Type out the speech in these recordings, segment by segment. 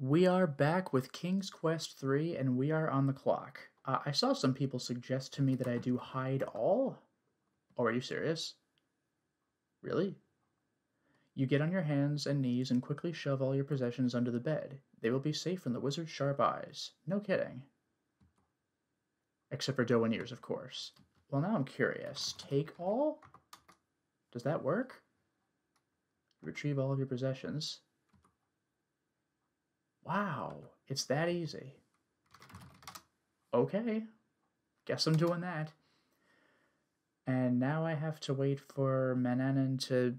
We are back with King's Quest 3 and we are on the clock. Uh, I saw some people suggest to me that I do hide all. Oh, are you serious? Really? You get on your hands and knees and quickly shove all your possessions under the bed. They will be safe from the wizard's sharp eyes. No kidding. Except for dough and ears, of course. Well, now I'm curious. Take all? Does that work? Retrieve all of your possessions. Wow, it's that easy. Okay, guess I'm doing that. And now I have to wait for Manannan to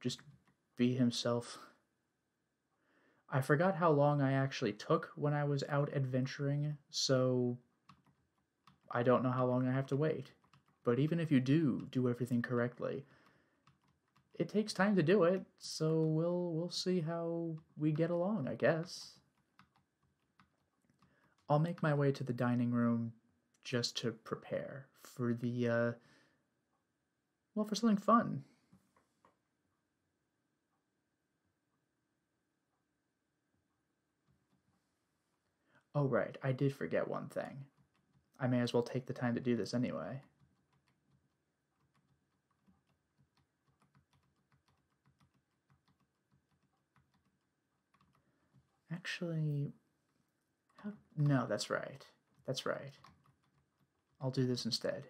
just be himself. I forgot how long I actually took when I was out adventuring, so I don't know how long I have to wait. But even if you do do everything correctly, it takes time to do it, so we'll we'll see how we get along, I guess. I'll make my way to the dining room just to prepare for the uh well, for something fun. Oh, right, I did forget one thing. I may as well take the time to do this anyway. Actually, no, that's right. That's right. I'll do this instead.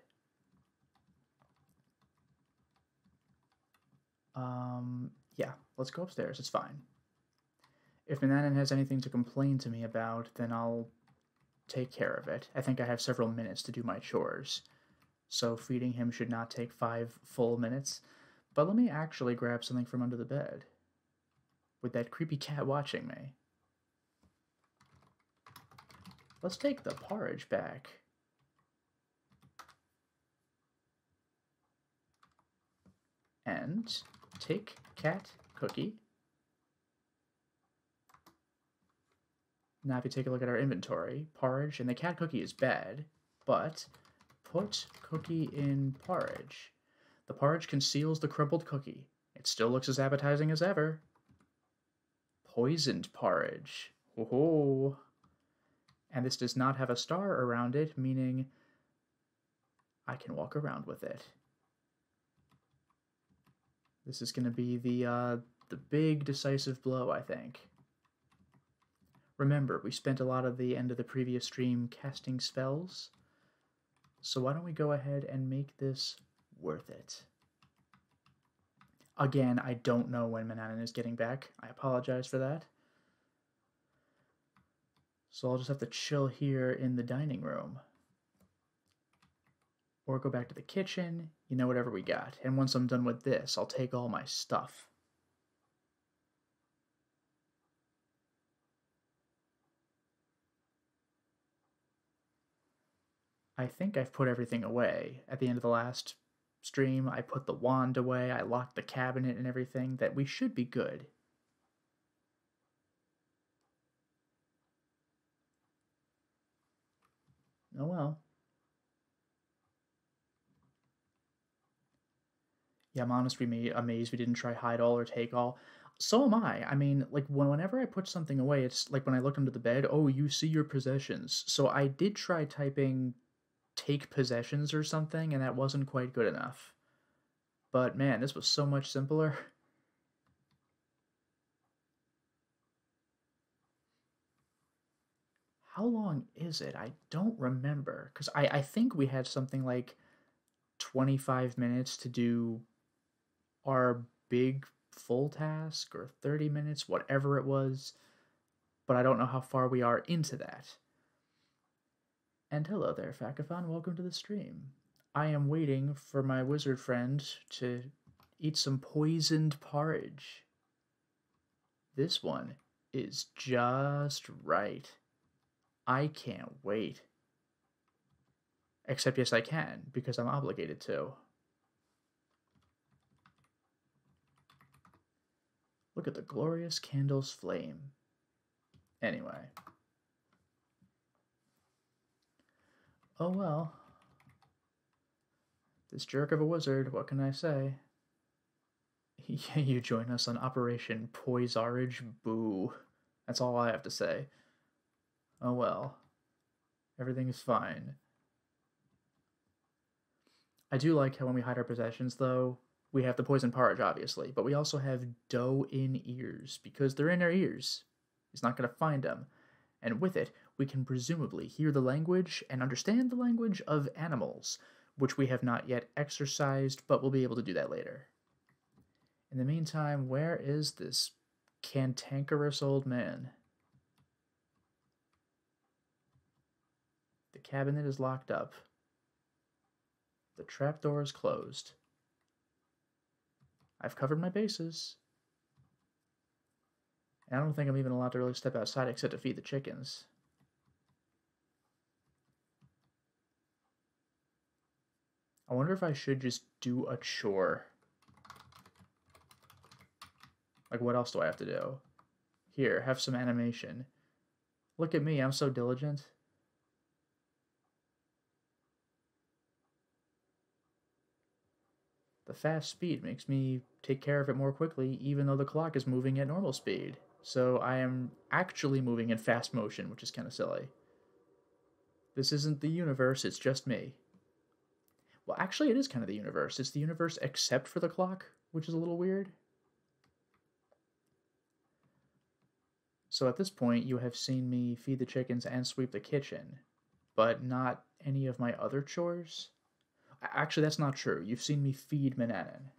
Um, yeah, let's go upstairs. It's fine. If Manannan has anything to complain to me about, then I'll take care of it. I think I have several minutes to do my chores, so feeding him should not take five full minutes. But let me actually grab something from under the bed. With that creepy cat watching me. Let's take the porridge back. And take cat cookie. Now if you take a look at our inventory, porridge and the cat cookie is bad, but put cookie in porridge. The porridge conceals the crumpled cookie. It still looks as appetizing as ever. Poisoned porridge. Oh, and this does not have a star around it, meaning I can walk around with it. This is going to be the, uh, the big decisive blow, I think. Remember, we spent a lot of the end of the previous stream casting spells, so why don't we go ahead and make this worth it. Again, I don't know when Manannan is getting back. I apologize for that. So I'll just have to chill here in the dining room. Or go back to the kitchen, you know, whatever we got. And once I'm done with this, I'll take all my stuff. I think I've put everything away. At the end of the last stream, I put the wand away, I locked the cabinet and everything, that we should be good. Oh well. Yeah, I'm honestly amazed we didn't try hide all or take all. So am I. I mean, like when, whenever I put something away, it's like when I look under the bed, oh, you see your possessions. So I did try typing take possessions or something, and that wasn't quite good enough. But man, this was so much simpler. how long is it? I don't remember because I, I think we had something like 25 minutes to do our big full task or 30 minutes, whatever it was, but I don't know how far we are into that. And hello there, Facathon. Welcome to the stream. I am waiting for my wizard friend to eat some poisoned porridge. This one is just right. I can't wait. Except, yes, I can, because I'm obligated to. Look at the glorious candle's flame. Anyway. Oh well. This jerk of a wizard, what can I say? Yeah, you join us on Operation Poisarage Boo. That's all I have to say. Oh well. Everything is fine. I do like how when we hide our possessions, though, we have the poison porridge, obviously, but we also have dough in ears because they're in our ears. He's not going to find them. And with it, we can presumably hear the language and understand the language of animals, which we have not yet exercised, but we'll be able to do that later. In the meantime, where is this cantankerous old man? The cabinet is locked up. The trapdoor is closed. I've covered my bases. And I don't think I'm even allowed to really step outside except to feed the chickens. I wonder if I should just do a chore. Like, what else do I have to do? Here, have some animation. Look at me, I'm so diligent. The fast speed makes me take care of it more quickly, even though the clock is moving at normal speed. So I am actually moving in fast motion, which is kind of silly. This isn't the universe, it's just me. Well, actually, it is kind of the universe. It's the universe except for the clock, which is a little weird. So at this point, you have seen me feed the chickens and sweep the kitchen, but not any of my other chores. Actually, that's not true. You've seen me feed Manannan.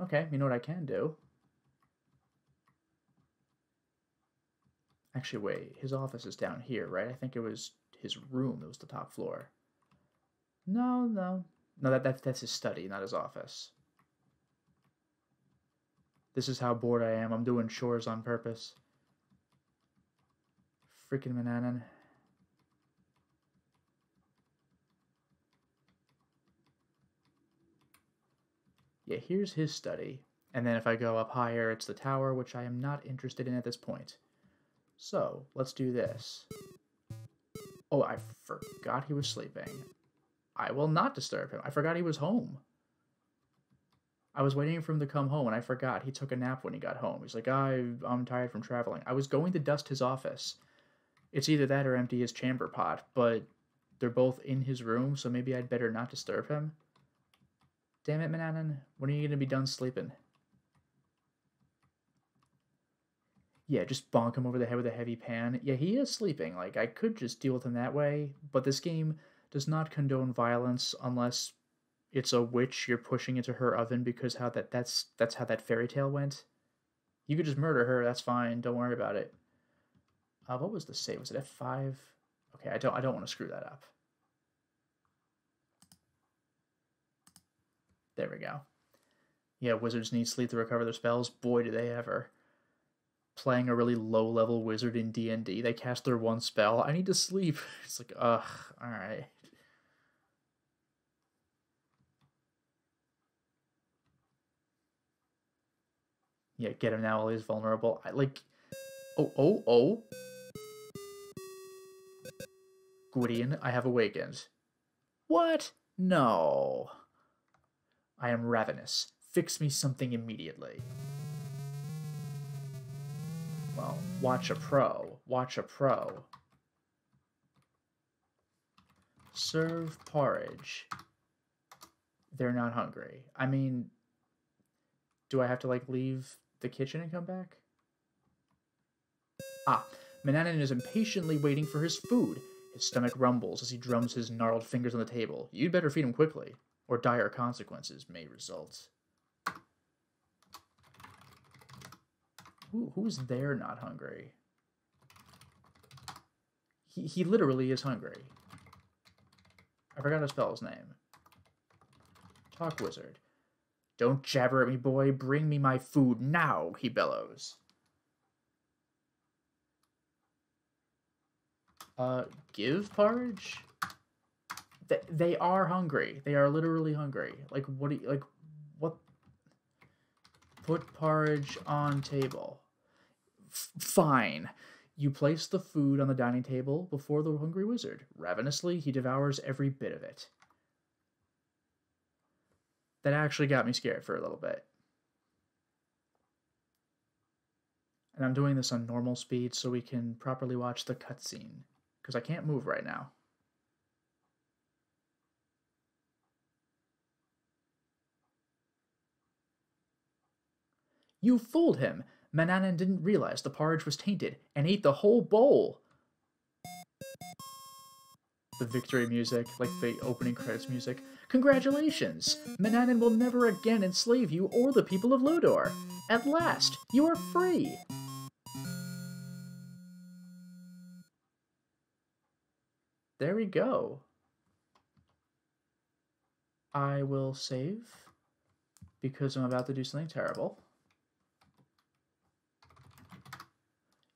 Okay, you know what I can do? Actually, wait. His office is down here, right? I think it was his room that was the top floor. No, no. No, that, that that's his study, not his office. This is how bored I am. I'm doing chores on purpose. Freaking Manannan. Yeah, here's his study. And then if I go up higher, it's the tower, which I am not interested in at this point. So, let's do this. Oh, I forgot he was sleeping. I will not disturb him. I forgot he was home. I was waiting for him to come home and I forgot. He took a nap when he got home. He's like, I, I'm tired from traveling. I was going to dust his office. It's either that or empty his chamber pot, but they're both in his room, so maybe I'd better not disturb him. Damn it, Manannan. When are you going to be done sleeping? Yeah, just bonk him over the head with a heavy pan. Yeah, he is sleeping. Like, I could just deal with him that way, but this game does not condone violence unless it's a witch you're pushing into her oven because how that that's that's how that fairy tale went. You could just murder her. That's fine. Don't worry about it. Uh, what was the save? Was it F five? Okay, I don't I don't want to screw that up. There we go. Yeah, wizards need sleep to recover their spells. Boy, do they ever. Playing a really low level wizard in D and D, they cast their one spell. I need to sleep. It's like, ugh, all right. Yeah, get him now while he's vulnerable. I like. Oh, oh, oh. Gwydion, I have awakened. What? No. I am ravenous. Fix me something immediately. Well, watch a pro. Watch a pro. Serve porridge. They're not hungry. I mean, do I have to like leave the kitchen and come back? Ah, Manannan is impatiently waiting for his food. His stomach rumbles as he drums his gnarled fingers on the table. You'd better feed him quickly, or dire consequences may result. Who, who's there not hungry? He, he literally is hungry. I forgot to spell his name. Talk wizard. Don't jabber at me, boy. Bring me my food now, he bellows. Uh, give porridge? They, they are hungry. They are literally hungry. Like, what do you, like, what? Put porridge on table. F fine. You place the food on the dining table before the hungry wizard. Ravenously, he devours every bit of it. That actually got me scared for a little bit. And I'm doing this on normal speed so we can properly watch the cutscene, because I can't move right now. You fooled him! Manannan didn't realize the porridge was tainted and ate the whole bowl! The victory music, like the opening credits music. Congratulations! Manannan will never again enslave you or the people of Llewdor. At last, you are free! There we go. I will save because I'm about to do something terrible.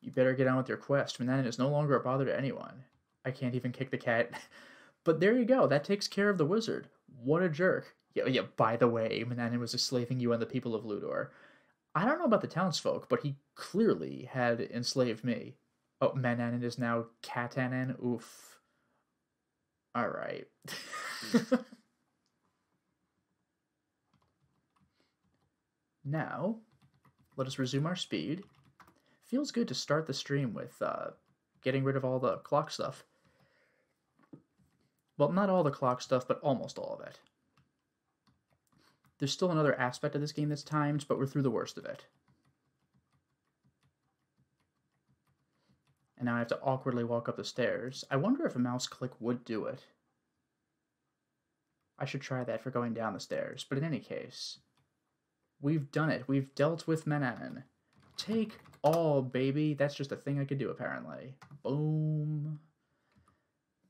You better get on with your quest. Manannan is no longer a bother to anyone. I can't even kick the cat. But there you go. That takes care of the wizard. What a jerk. Yeah, yeah, by the way, Manannan was enslaving you and the people of Llewdor. I don't know about the townsfolk, but he clearly had enslaved me. Oh, Manannan is now Katanan? Oof. Alright. now, let us resume our speed. Feels good to start the stream with uh, getting rid of all the clock stuff. Well, not all the clock stuff, but almost all of it. There's still another aspect of this game that's timed, but we're through the worst of it. And now I have to awkwardly walk up the stairs. I wonder if a mouse click would do it. I should try that for going down the stairs, but in any case, we've done it. We've dealt with Manannan. Take all, baby. That's just a thing I could do, apparently. Boom.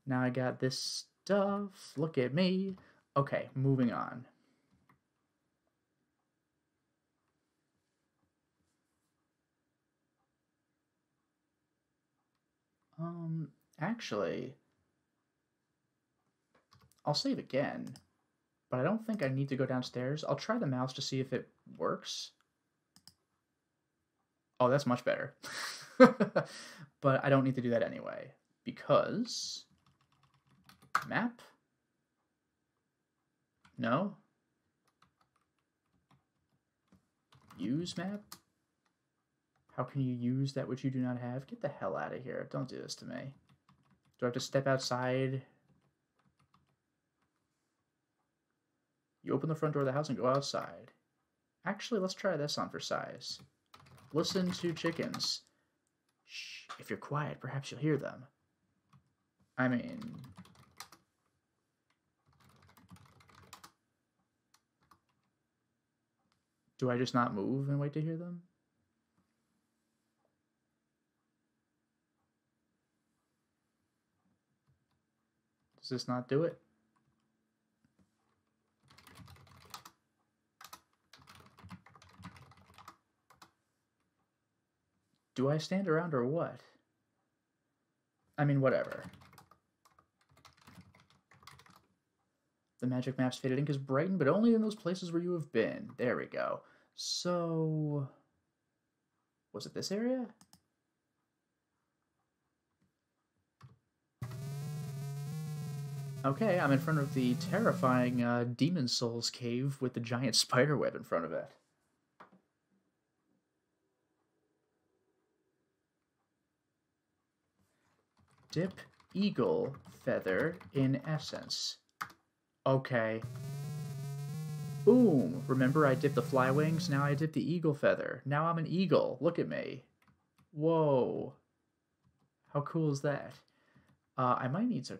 Now I got this stuff. Look at me. Okay, moving on. Um, actually, I'll save again, but I don't think I need to go downstairs. I'll try the mouse to see if it works. Oh, that's much better. but I don't need to do that anyway, because Map? No? Use map? How can you use that which you do not have? Get the hell out of here. Don't do this to me. Do I have to step outside? You open the front door of the house and go outside. Actually, let's try this on for size. Listen to chickens. Shh, if you're quiet, perhaps you'll hear them. I mean, Do I just not move and wait to hear them? Does this not do it? Do I stand around or what? I mean, whatever. The magic map's faded ink is brightened, but only in those places where you have been. There we go. So, was it this area? Okay, I'm in front of the terrifying uh, Demon's Souls cave with the giant spider web in front of it. Dip eagle feather in essence. Okay, Boom! Remember I dipped the fly wings? Now I dip the eagle feather. Now I'm an eagle. Look at me. Whoa. How cool is that? Uh, I might need to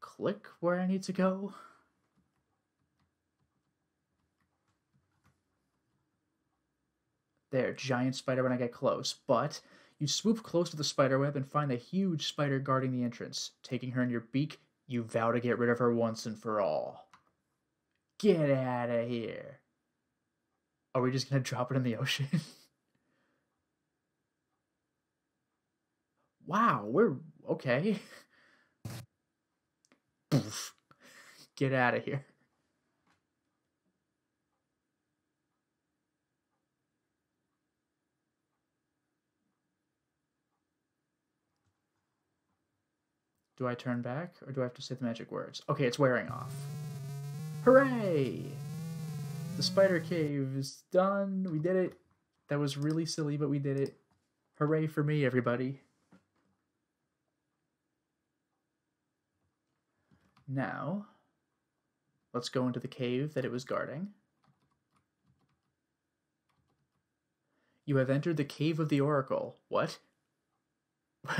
click where I need to go. There, giant spider when I get close. But you swoop close to the spider web and find the huge spider guarding the entrance. Taking her in your beak, you vow to get rid of her once and for all. Get out of here. Are we just going to drop it in the ocean? wow, we're okay. Get out of here. Do I turn back or do I have to say the magic words? Okay, it's wearing off. Hooray! The spider cave is done. We did it. That was really silly, but we did it. Hooray for me, everybody. Now, let's go into the cave that it was guarding. You have entered the cave of the oracle. What?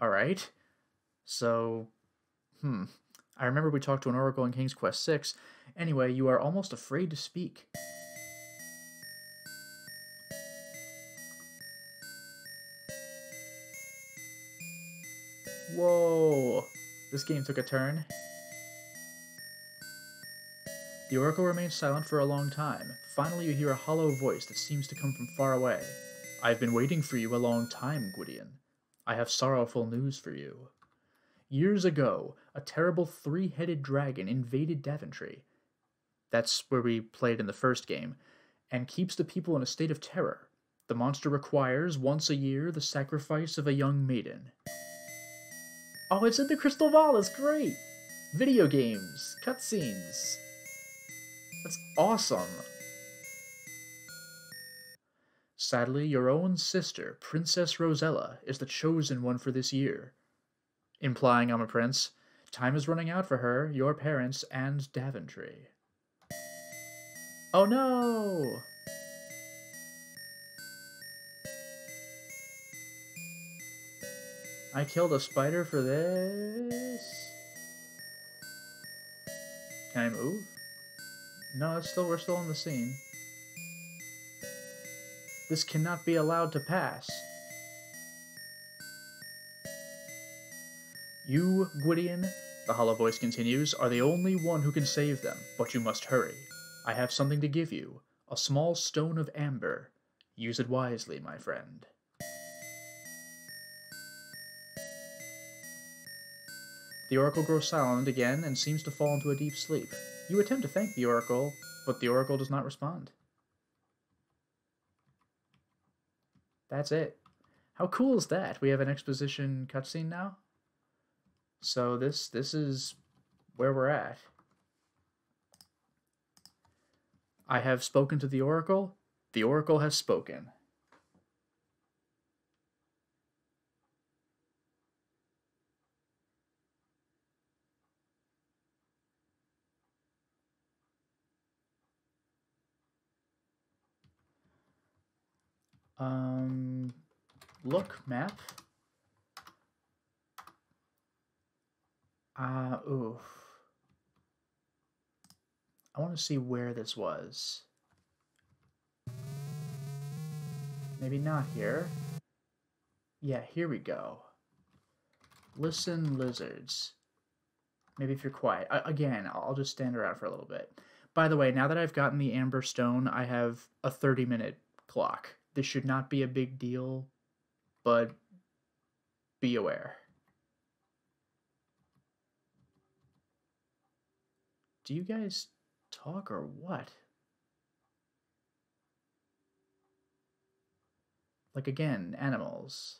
All right. So, hmm. I remember we talked to an oracle in King's Quest 6. Anyway, you are almost afraid to speak. Whoa. This game took a turn. The oracle remains silent for a long time. Finally, you hear a hollow voice that seems to come from far away. I've been waiting for you a long time, Gwydion. I have sorrowful news for you. Years ago, a terrible three headed dragon invaded Daventry. That's where we played in the first game, and keeps the people in a state of terror. The monster requires, once a year, the sacrifice of a young maiden. Oh, it's in the Crystal Ball, it's great! Video games, cutscenes. That's awesome. Sadly, your own sister, Princess Rosella, is the chosen one for this year. Implying I'm a prince. Time is running out for her, your parents, and Daventry. Oh no! I killed a spider for this? Can I move? No, it's still we're still in the scene. This cannot be allowed to pass. You, Gwydion, the hollow voice continues, are the only one who can save them, but you must hurry. I have something to give you, a small stone of amber. Use it wisely, my friend. The oracle grows silent again and seems to fall into a deep sleep. You attempt to thank the oracle, but the oracle does not respond. That's it. How cool is that? We have an exposition cutscene now. So this this is where we're at. I have spoken to the oracle. The oracle has spoken. Um, look map. Uh, ooh. I want to see where this was. Maybe not here. Yeah, here we go. Listen, lizards. Maybe if you're quiet. I, again, I'll just stand around for a little bit. By the way, now that I've gotten the Amber Stone, I have a 30 minute clock. This should not be a big deal, but be aware. Do you guys talk or what? Like again, animals.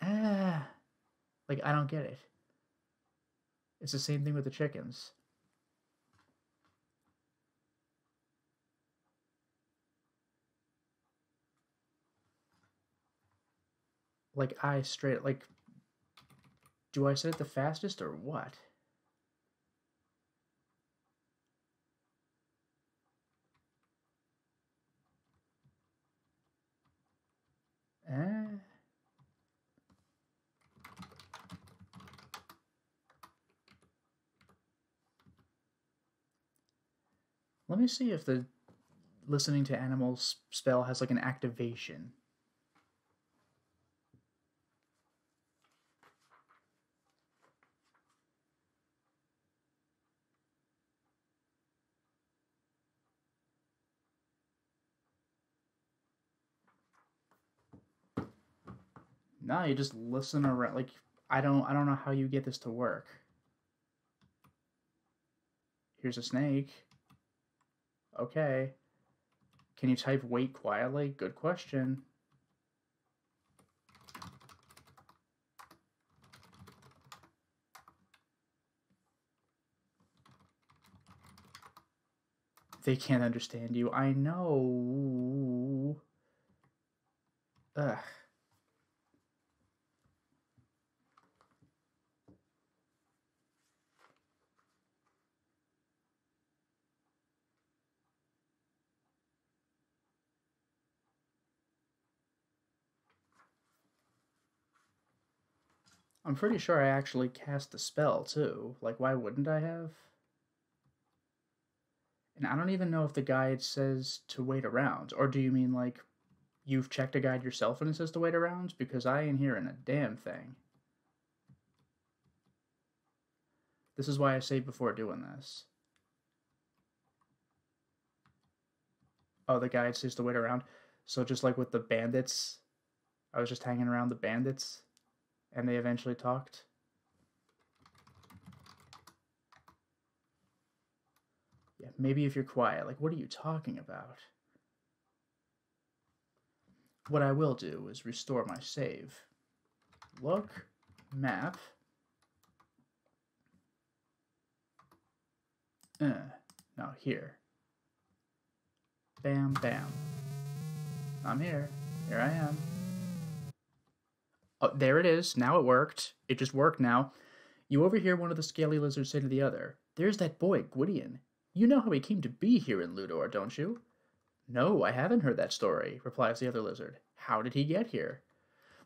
Ah, like I don't get it. It's the same thing with the chickens. Like I straight like do I say it the fastest or what? Eh? Let me see if the listening to animals spell has like an activation. No, you just listen around. Like I don't, I don't know how you get this to work. Here's a snake. Okay. Can you type wait quietly? Good question. They can't understand you. I know. Ugh. I'm pretty sure I actually cast the spell too. Like, why wouldn't I have? And I don't even know if the guide says to wait around. Or do you mean like you've checked a guide yourself and it says to wait around? Because I ain't hearing a damn thing. This is why I say before doing this. Oh, the guide says to wait around. So just like with the bandits, I was just hanging around the bandits and they eventually talked. Yeah, maybe if you're quiet, like, what are you talking about? What I will do is restore my save. Look, map. Uh, now here. Bam, bam. I'm here. Here I am. Oh, there it is. Now it worked. It just worked now. You overhear one of the scaly lizards say to the other, There's that boy, Gwydion. You know how he came to be here in Llewdor, don't you? No, I haven't heard that story, replies the other lizard. How did he get here?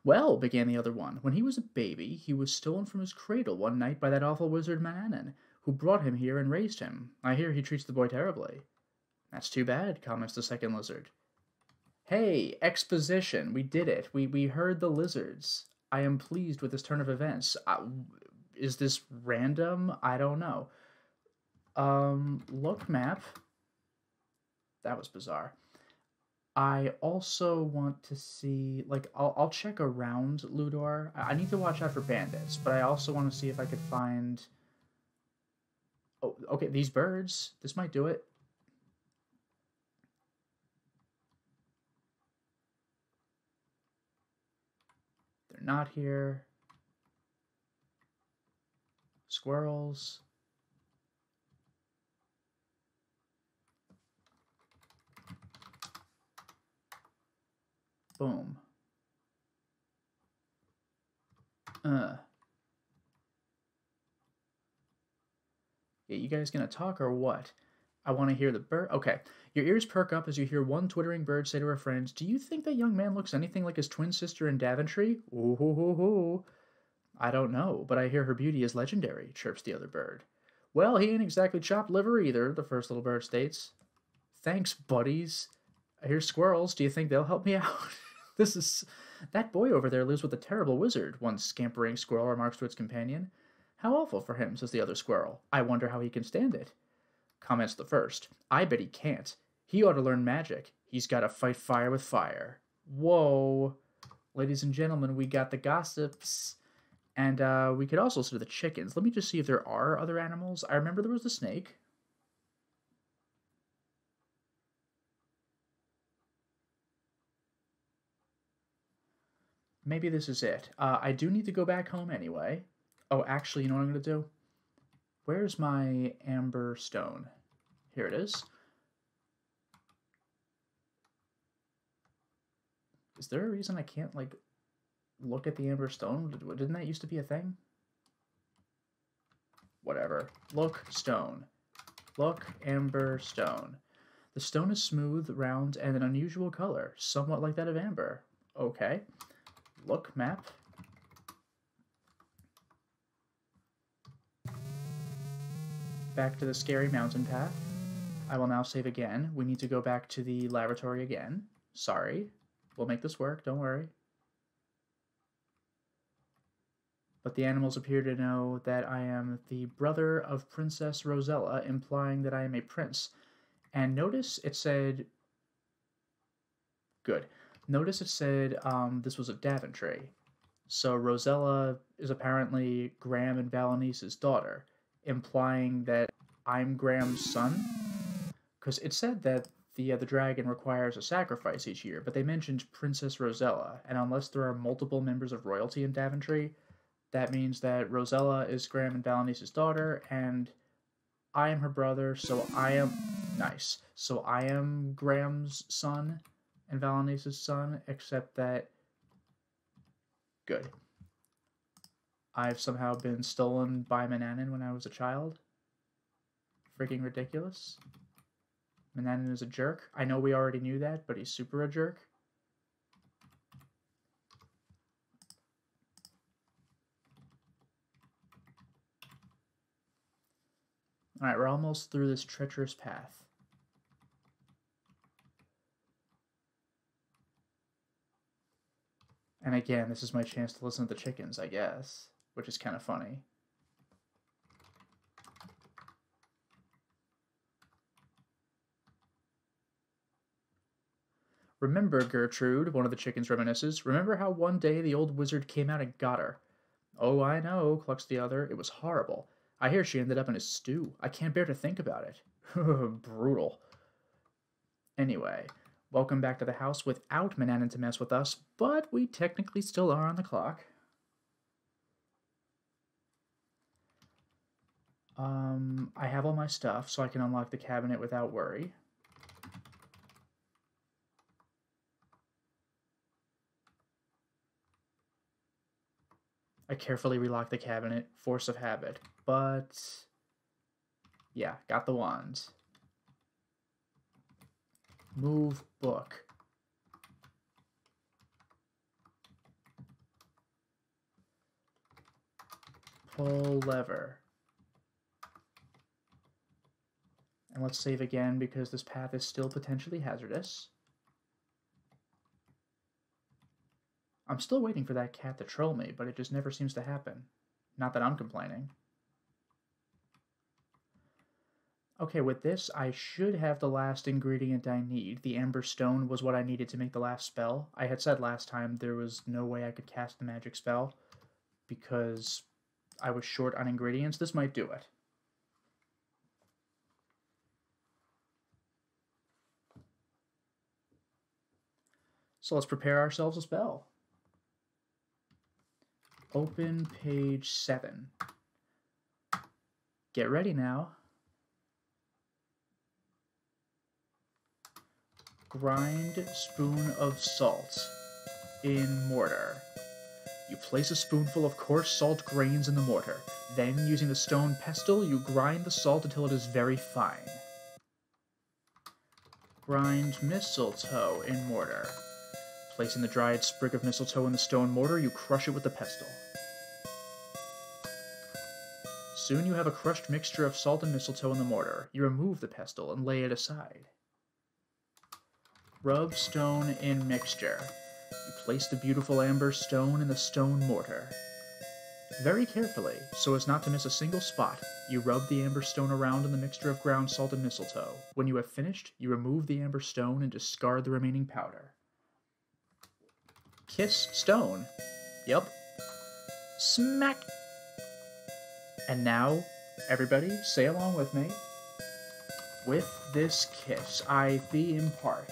Well, began the other one, when he was a baby, he was stolen from his cradle one night by that awful wizard Manannan, who brought him here and raised him. I hear he treats the boy terribly. That's too bad, comments the second lizard. Hey, exposition. We did it. We we heard the lizards. I am pleased with this turn of events. Uh, is this random? I don't know. Um, look map. That was bizarre. I also want to see, like, I'll, I'll check around Llewdor. I need to watch out for bandits, but I also want to see if I could find. Oh, okay, these birds. This might do it. They're not here. Squirrels. Boom. Uh. Yeah, you guys gonna talk or what? I want to hear the bird. Okay. Your ears perk up as you hear one twittering bird say to her friends, Do you think that young man looks anything like his twin sister in Daventry? Ooh, hoo, hoo, hoo. I don't know, but I hear her beauty is legendary, chirps the other bird. Well, he ain't exactly chopped liver either, the first little bird states. Thanks, buddies. I hear squirrels. Do you think they'll help me out? this is. That boy over there lives with a terrible wizard, one scampering squirrel remarks to its companion. How awful for him, says the other squirrel. I wonder how he can stand it comments the first. I bet he can't. He ought to learn magic. He's got to fight fire with fire. Whoa. Ladies and gentlemen, we got the gossips. And uh, we could also see the chickens. Let me just see if there are other animals. I remember there was the snake. Maybe this is it. Uh, I do need to go back home anyway. Oh, actually, you know what I'm going to do? Where's my amber stone? Here it is. Is there a reason I can't, like, look at the amber stone? Didn't that used to be a thing? Whatever. Look, stone. Look, amber stone. The stone is smooth, round, and an unusual color, somewhat like that of amber. Okay. Look, map. Back to the scary mountain path. I will now save again. We need to go back to the laboratory again. Sorry. We'll make this work, don't worry. But the animals appear to know that I am the brother of Princess Rosella, implying that I am a prince. And notice it said... Good. Notice it said um, this was a Daventry. So Rosella is apparently Graham and Valanice's daughter implying that I'm Graham's son. Because it said that the uh, the dragon requires a sacrifice each year, but they mentioned Princess Rosella, and unless there are multiple members of royalty in Daventry, that means that Rosella is Graham and Valanice's daughter, and I am her brother, so I am nice. So I am Graham's son and Valanice's son, except that good. I've somehow been stolen by Manannan when I was a child. Freaking ridiculous. Manannan is a jerk. I know we already knew that, but he's super a jerk. Alright, we're almost through this treacherous path. And again, this is my chance to listen to the chickens, I guess, which is kind of funny. Remember, Gertrude, one of the chickens reminisces, remember how one day the old wizard came out and got her? Oh, I know, clucks the other. It was horrible. I hear she ended up in a stew. I can't bear to think about it. Brutal. Anyway, welcome back to the house without Manannan to mess with us, but we technically still are on the clock. Um, I have all my stuff, so I can unlock the cabinet without worry. I carefully relock the cabinet, force of habit, but yeah, got the wand. Move book. Pull lever. And let's save again because this path is still potentially hazardous. I'm still waiting for that cat to troll me, but it just never seems to happen. Not that I'm complaining. Okay, with this, I should have the last ingredient I need. The Amber Stone was what I needed to make the last spell. I had said last time there was no way I could cast the magic spell because I was short on ingredients. This might do it. So let's prepare ourselves a spell. Open page 7. Get ready now. Grind spoon of salt in mortar. You place a spoonful of coarse salt grains in the mortar. Then, using the stone pestle, you grind the salt until it is very fine. Grind mistletoe in mortar. Placing the dried sprig of mistletoe in the stone mortar, you crush it with the pestle. Soon you have a crushed mixture of salt and mistletoe in the mortar. You remove the pestle and lay it aside. Rub stone in mixture. You place the beautiful amber stone in the stone mortar. Very carefully, so as not to miss a single spot, you rub the amber stone around in the mixture of ground salt and mistletoe. When you have finished, you remove the amber stone and discard the remaining powder. Kiss stone. Yep. Smack. And now, everybody, say along with me. With this kiss, I thee impart.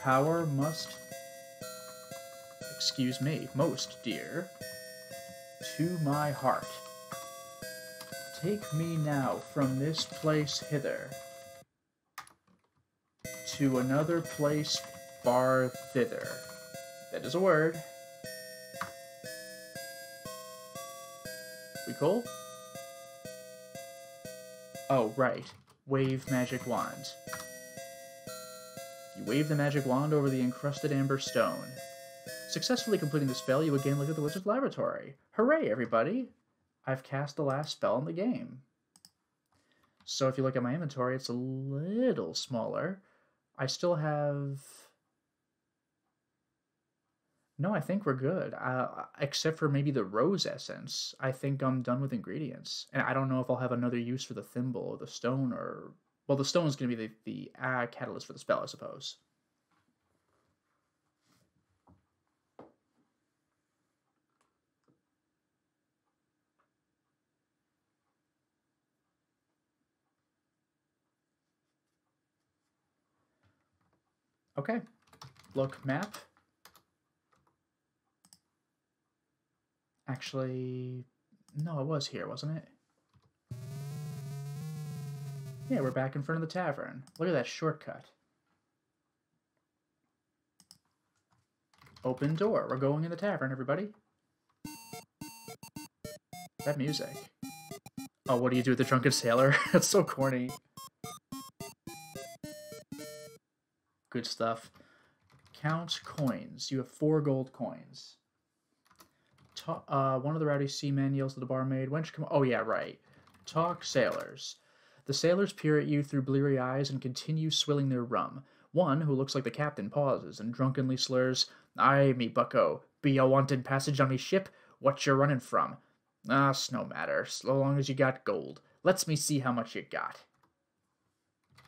Power must, excuse me, most dear, to my heart. Take me now from this place hither to another place far thither. That is a word. We cool? Oh, right. Wave magic wand. You wave the magic wand over the encrusted amber stone. Successfully completing the spell, you again look at the wizard's laboratory. Hooray, everybody! I've cast the last spell in the game. So if you look at my inventory, it's a little smaller. I still have no, I think we're good. Uh, uh, except for maybe the rose essence. I think I'm done with ingredients. And I don't know if I'll have another use for the thimble or the stone or. Well, the stone's going to be the, the uh, catalyst for the spell, I suppose. Okay. Look, map. Actually, no, it was here, wasn't it? Yeah, we're back in front of the tavern. Look at that shortcut. Open door. We're going in the tavern, everybody. That music. Oh, what do you do with the drunken sailor? That's so corny. Good stuff. Count coins. You have four gold coins. Uh, one of the rowdy seamen yells to the barmaid, Wench, come Oh, yeah, right. Talk sailors. The sailors peer at you through bleary eyes and continue swilling their rum. One, who looks like the captain, pauses and drunkenly slurs, Aye, me bucko, be a wanted passage on me ship? What you running from? Ah, no matter, so long as you got gold. Let's me see how much you got.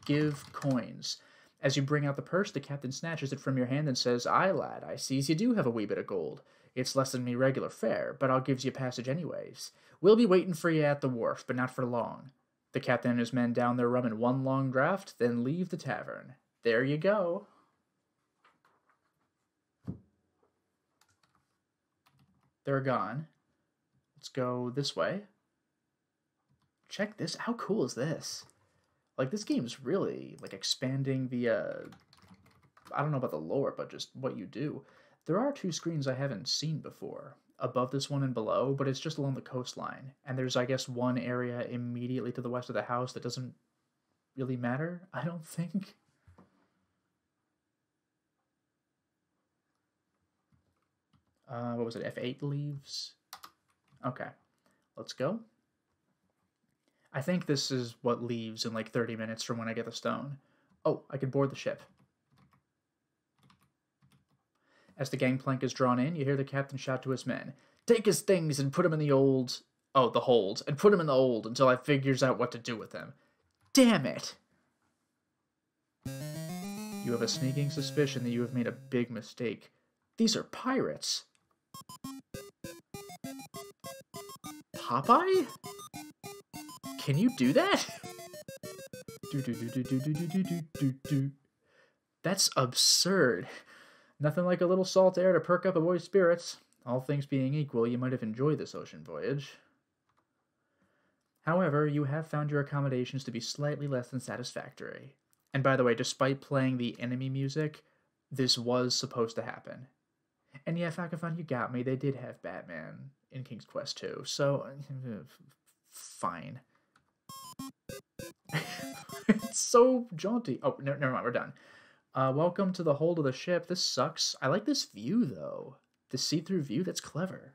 Give coins. As you bring out the purse, the captain snatches it from your hand and says, Aye, lad, I sees you do have a wee bit of gold. It's less than me regular fare, but I'll gives you passage anyways. We'll be waiting for you at the wharf, but not for long. The captain and his men down their rum in one long draught, then leave the tavern. There you go. They're gone. Let's go this way. Check this. How cool is this? Like, this game's really, like, expanding the, uh... I don't know about the lore, but just what you do. There are two screens I haven't seen before. Above this one and below, but it's just along the coastline. And there's, I guess, one area immediately to the west of the house that doesn't really matter, I don't think. Uh, what was it? F8 leaves? Okay. Let's go. I think this is what leaves in like 30 minutes from when I get the stone. Oh, I can board the ship. As the gangplank is drawn in, you hear the captain shout to his men, Take his things and put him in the old. Oh, the hold. And put him in the old until I figures out what to do with him. Damn it! You have a sneaking suspicion that you have made a big mistake. These are pirates. Popeye? Can you do that? That's absurd. Nothing like a little salt air to perk up a boy's spirits. All things being equal, you might have enjoyed this ocean voyage. However, you have found your accommodations to be slightly less than satisfactory. And by the way, despite playing the enemy music, this was supposed to happen. And yeah, Falcon you got me. They did have Batman in King's Quest 2, so fine. it's so jaunty. Oh, no, never mind. We're done. Uh, welcome to the hold of the ship. This sucks. I like this view though. The see-through view. That's clever.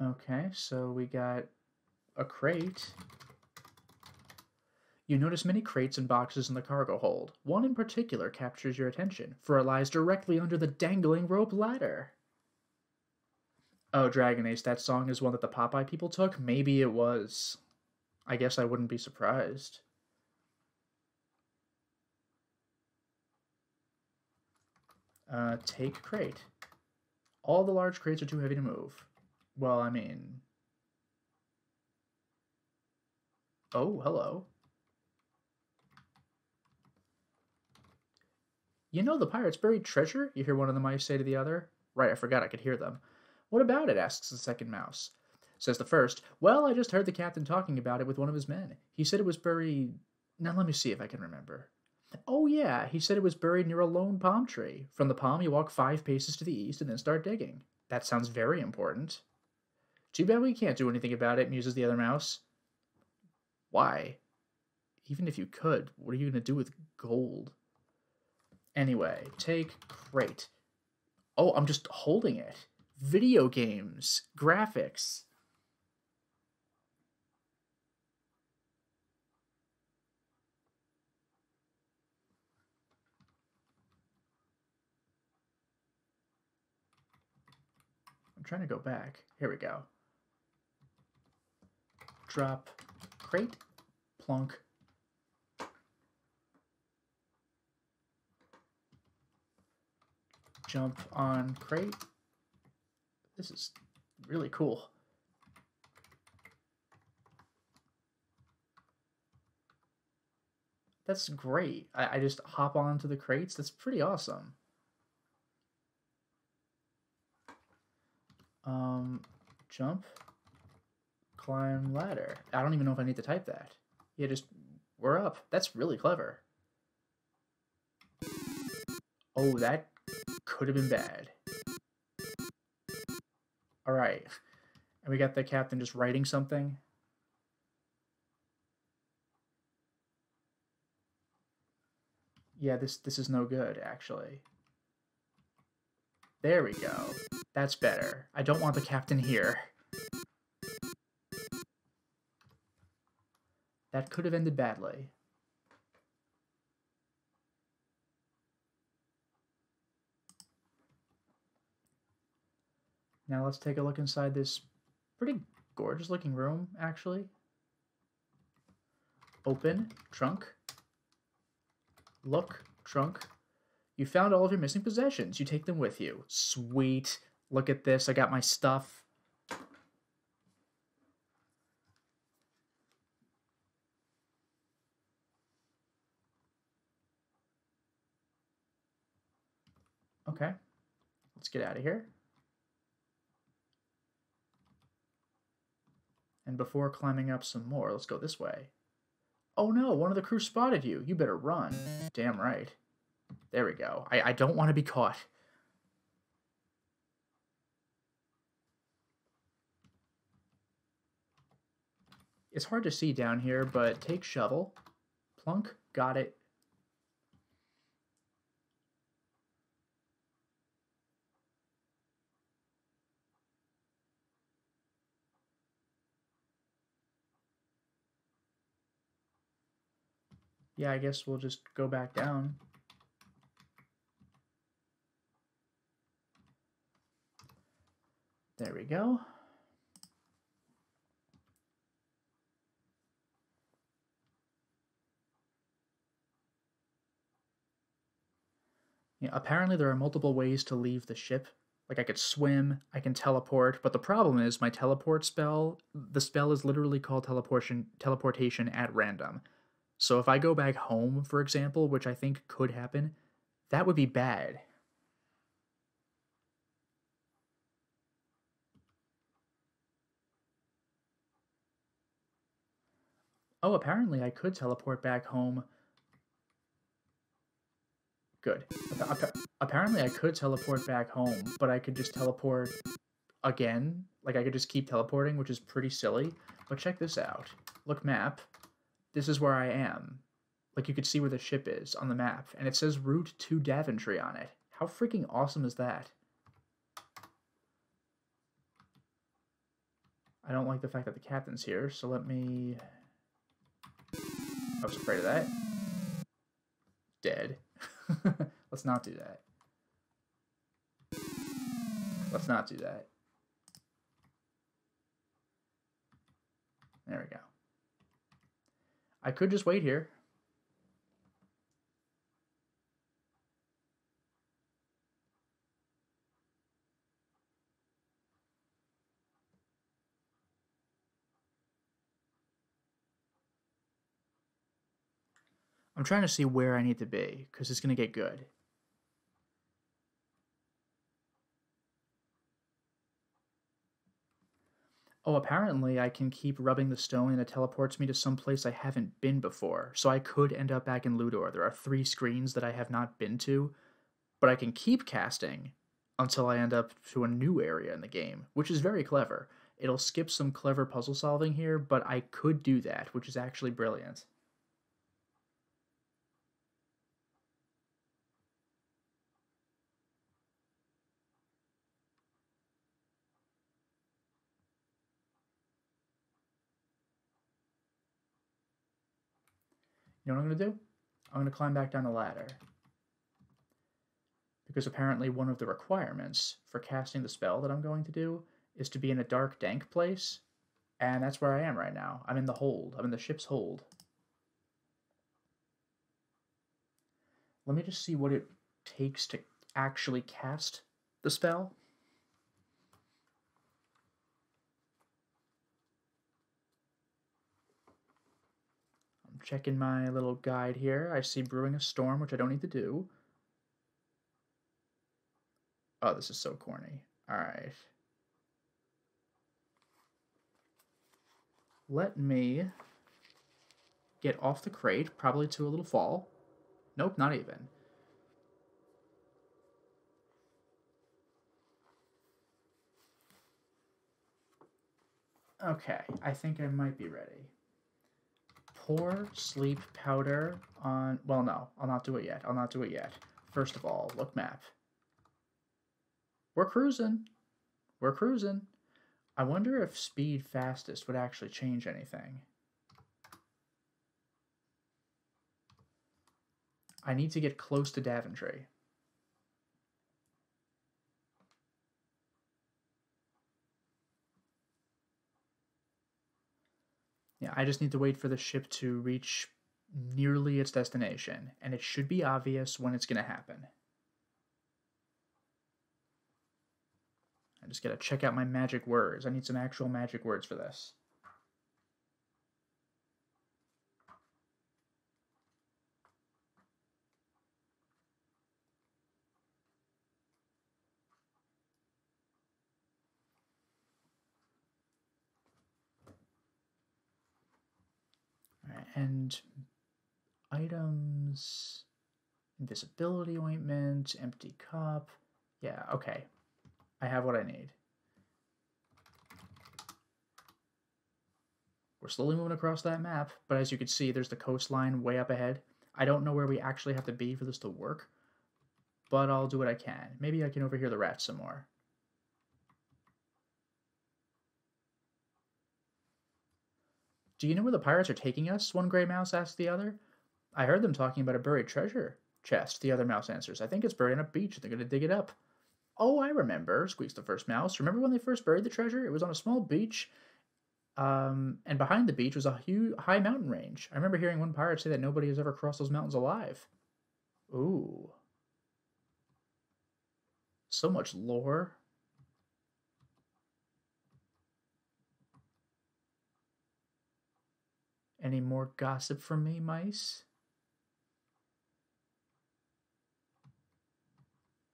Okay, so we got a crate. You notice many crates and boxes in the cargo hold. One in particular captures your attention, for it lies directly under the dangling rope ladder. Oh, Dragon Ace, that song is one that the Popeye people took? Maybe it was. I guess I wouldn't be surprised. Uh, take crate. All the large crates are too heavy to move. Well, I mean... Oh, hello. You know the pirates buried treasure? You hear one of the mice say to the other. Right, I forgot I could hear them. What about it? asks the second mouse. Says the first, Well, I just heard the captain talking about it with one of his men. He said it was buried. Now let me see if I can remember. Oh, yeah, he said it was buried near a lone palm tree. From the palm, you walk five paces to the east and then start digging. That sounds very important. Too bad we can't do anything about it, muses the other mouse. Why? Even if you could, what are you going to do with gold? Anyway, take crate. Oh, I'm just holding it. Video games, graphics. I'm trying to go back. Here we go. Drop crate, plunk, jump on crate. This is really cool. That's great. I, I just hop onto the crates. That's pretty awesome. Um, jump, climb ladder. I don't even know if I need to type that. Yeah, just, we're up. That's really clever. Oh, that could have been bad. All right. And we got the captain just writing something. Yeah, this this is no good, actually. There we go. That's better. I don't want the captain here. That could have ended badly. Now let's take a look inside this pretty gorgeous looking room, actually. Open, trunk. Look, trunk. You found all of your missing possessions. You take them with you. Sweet. Look at this. I got my stuff. Okay. Let's get out of here. And before climbing up some more, let's go this way. Oh no, one of the crew spotted you. You better run. Damn right. There we go. I, I don't want to be caught. It's hard to see down here, but take shovel. Plunk. Got it. Yeah, I guess we'll just go back down. There we go. Yeah, apparently there are multiple ways to leave the ship. Like I could swim, I can teleport, but the problem is my teleport spell, the spell is literally called teleportation teleportation at random. So if I go back home, for example, which I think could happen, that would be bad. Oh, apparently I could teleport back home. Good. Apparently I could teleport back home, but I could just teleport again. Like I could just keep teleporting, which is pretty silly. But check this out. Look map this is where I am. Like you could see where the ship is on the map, and it says route to Daventry on it. How freaking awesome is that? I don't like the fact that the captain's here, so let me... I was afraid of that. Dead. Let's not do that. Let's not do that. There we go. I could just wait here. I'm trying to see where I need to be, because it's going to get good. Oh, apparently I can keep rubbing the stone and it teleports me to some place I haven't been before. So I could end up back in Llewdor. There are three screens that I have not been to, but I can keep casting until I end up to a new area in the game, which is very clever. It'll skip some clever puzzle solving here, but I could do that, which is actually brilliant. You know what I'm going to do? I'm going to climb back down the ladder. Because apparently one of the requirements for casting the spell that I'm going to do is to be in a dark, dank place. And that's where I am right now. I'm in the hold. I'm in the ship's hold. Let me just see what it takes to actually cast the spell. Checking my little guide here. I see brewing a storm, which I don't need to do. Oh, this is so corny. All right. Let me get off the crate, probably to a little fall. Nope, not even. Okay, I think I might be ready. Pour sleep powder on... Well, no, I'll not do it yet. I'll not do it yet. First of all, look map. We're cruising. We're cruising. I wonder if speed fastest would actually change anything. I need to get close to Daventry. Yeah, I just need to wait for the ship to reach nearly its destination, and it should be obvious when it's going to happen. I just got to check out my magic words. I need some actual magic words for this. And items, invisibility ointment, empty cup. Yeah, okay. I have what I need. We're slowly moving across that map, but as you can see, there's the coastline way up ahead. I don't know where we actually have to be for this to work, but I'll do what I can. Maybe I can overhear the rats some more. Do you know where the pirates are taking us? One gray mouse asks the other. I heard them talking about a buried treasure chest, the other mouse answers. I think it's buried on a beach. They're going to dig it up. Oh, I remember, squeaks the first mouse. Remember when they first buried the treasure? It was on a small beach, um, and behind the beach was a huge, high mountain range. I remember hearing one pirate say that nobody has ever crossed those mountains alive. Ooh. So much lore. Any more gossip from me, mice?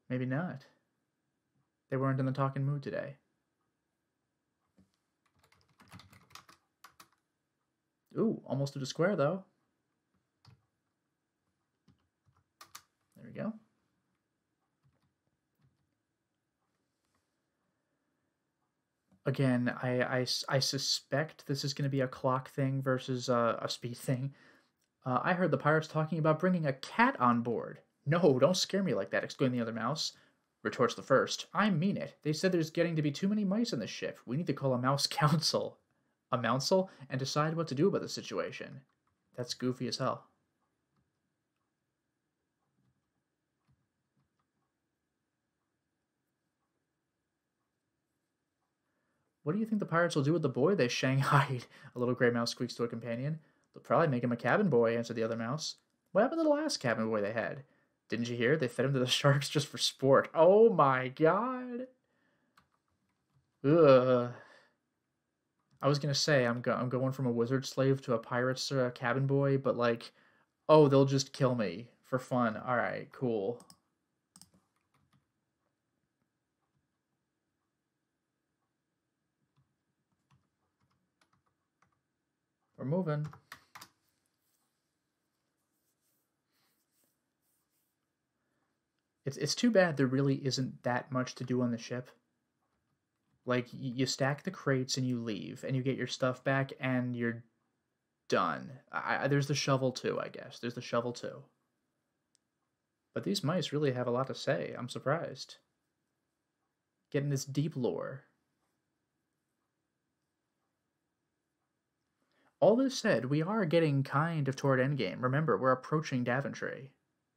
Maybe not. They weren't in the talking mood today. Ooh, almost to the square, though. There we go. Again, I, I, I suspect this is going to be a clock thing versus a, a speed thing. Uh, I heard the pirates talking about bringing a cat on board. No, don't scare me like that, exclaimed the other mouse. Retorts the first. I mean it. They said there's getting to be too many mice in the ship. We need to call a mouse council. A mouncil? And decide what to do about the situation. That's goofy as hell. What do you think the pirates will do with the boy they shanghaied? A little gray mouse squeaks to a companion. They'll probably make him a cabin boy, answered the other mouse. What happened to the last cabin boy they had? Didn't you hear? They fed him to the sharks just for sport. Oh my god. Ugh. I was gonna say I'm, go- I'm going from a wizard slave to a pirate's uh, cabin boy, but like, oh, they'll just kill me for fun. All right, cool. We're moving. It's it's too bad there really isn't that much to do on the ship. Like you stack the crates and you leave, and you get your stuff back, and you're done. I, there's the shovel too, I guess. There's the shovel too. But these mice really have a lot to say. I'm surprised. Getting this deep lore. All this said, we are getting kind of toward endgame. Remember, we're approaching Daventry.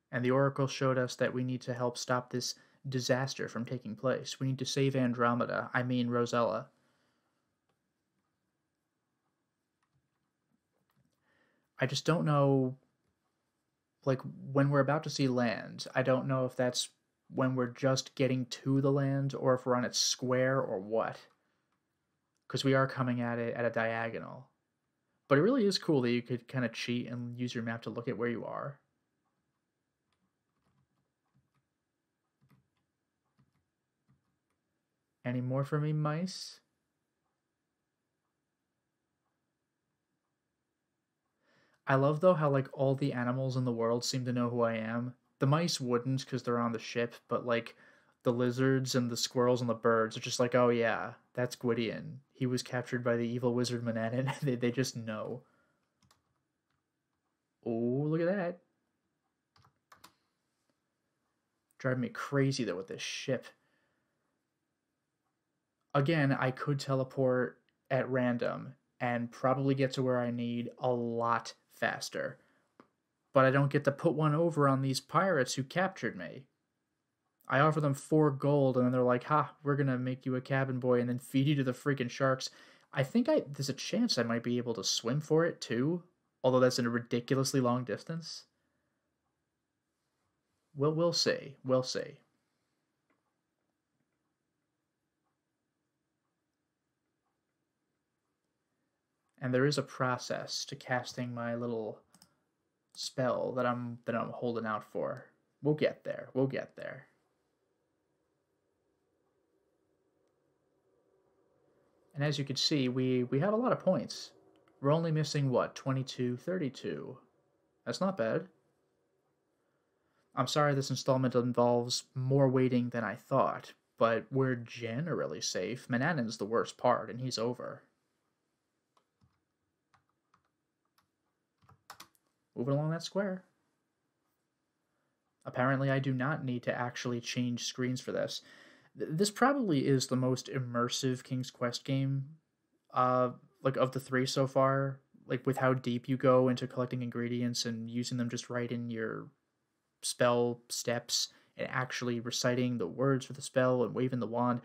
And the Oracle showed us that we need to help stop this disaster from taking place. We need to save Andromeda, I mean Rosella. I just don't know, like, when we're about to see land, I don't know if that's when we're just getting to the land or if we're on its square or what. Because we are coming at it at a diagonal. But it really is cool that you could kind of cheat and use your map to look at where you are. Any more for me, mice? I love though how like all the animals in the world seem to know who I am. The mice wouldn't because they're on the ship, but like the lizards and the squirrels and the birds are just like, oh yeah, that's Gwydion. He was captured by the evil wizard Manannan. they, they just know. Oh, look at that. Driving me crazy though with this ship. Again, I could teleport at random and probably get to where I need a lot faster. But I don't get to put one over on these pirates who captured me. I offer them four gold, and then they're like, "Ha, we're gonna make you a cabin boy, and then feed you to the freaking sharks." I think I there's a chance I might be able to swim for it too, although that's in a ridiculously long distance. We'll we'll see. We'll see. and there is a process to casting my little spell that I'm that I'm holding out for. We'll get there. We'll get there. And as you can see, we we have a lot of points. We're only missing what? 22, 32. That's not bad. I'm sorry this installment involves more waiting than I thought, but we're generally safe. Manannan's the worst part, and he's over. Moving along that square. Apparently, I do not need to actually change screens for this. This probably is the most immersive King's Quest game, uh, like of the three so far. Like with how deep you go into collecting ingredients and using them just right in your spell steps and actually reciting the words for the spell and waving the wand.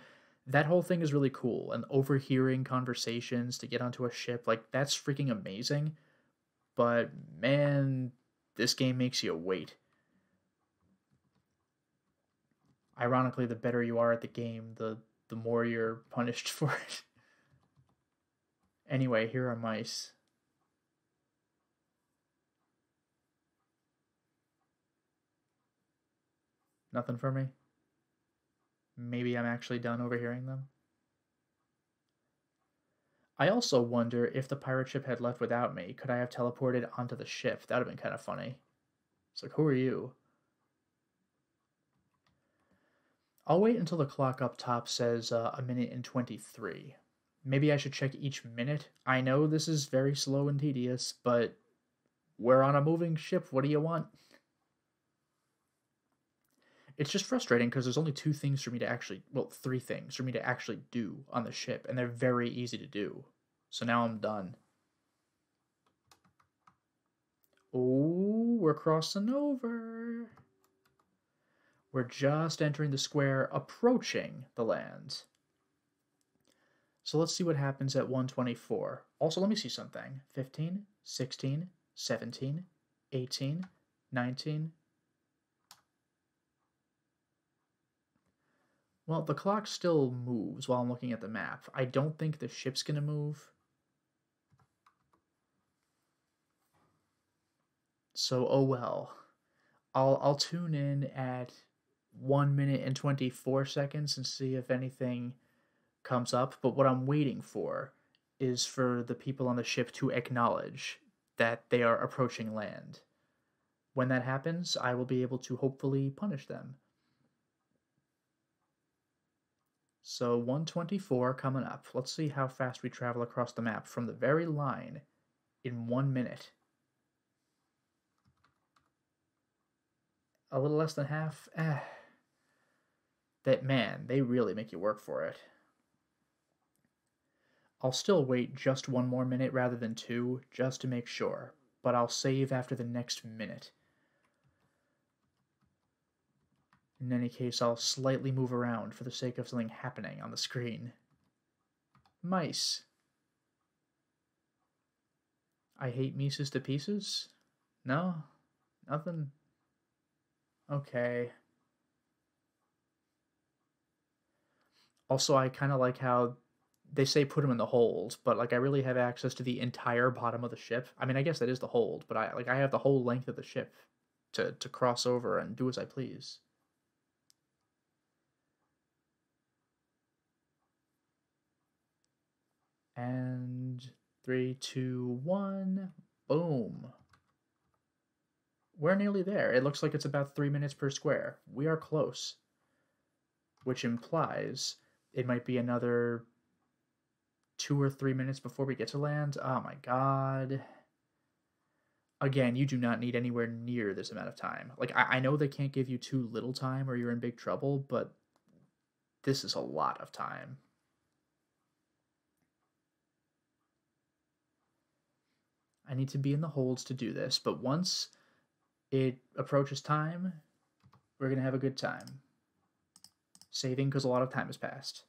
That whole thing is really cool. And overhearing conversations to get onto a ship, like that's freaking amazing but man, this game makes you wait. Ironically, the better you are at the game, the the more you're punished for it. anyway, here are mice. Nothing for me? Maybe I'm actually done overhearing them? I also wonder if the pirate ship had left without me, could I have teleported onto the ship? That would have been kind of funny. It's like, who are you? I'll wait until the clock up top says uh, a minute and 23. Maybe I should check each minute. I know this is very slow and tedious, but we're on a moving ship. What do you want? It's just frustrating because there's only two things for me to actually, well, three things for me to actually do on the ship, and they're very easy to do. So now I'm done. Oh, we're crossing over. We're just entering the square, approaching the land. So let's see what happens at 124. Also, let me see something. 15, 16, 17, 18, 19. Well, the clock still moves while I'm looking at the map. I don't think the ship's going to move. So oh well. I'll I'll tune in at one minute and twenty four seconds and see if anything comes up. But what I'm waiting for is for the people on the ship to acknowledge that they are approaching land. When that happens, I will be able to hopefully punish them. So 124 coming up. Let's see how fast we travel across the map from the very line in one minute. a little less than half. Eh. That man, they really make you work for it. I'll still wait just one more minute rather than two, just to make sure, but I'll save after the next minute. In any case, I'll slightly move around for the sake of something happening on the screen. Mice. I hate Mises to pieces? No? Nothing? Okay. Also, I kind of like how they say put them in the hold, but like I really have access to the entire bottom of the ship. I mean, I guess that is the hold, but I like I have the whole length of the ship to to cross over and do as I please. And three, two, one, boom. We're nearly there. It looks like it's about three minutes per square. We are close. Which implies it might be another two or three minutes before we get to land. Oh my god. Again, you do not need anywhere near this amount of time. Like, I, I know they can't give you too little time or you're in big trouble, but this is a lot of time. I need to be in the holds to do this, but once it approaches time, we're going to have a good time. Saving because a lot of time has passed.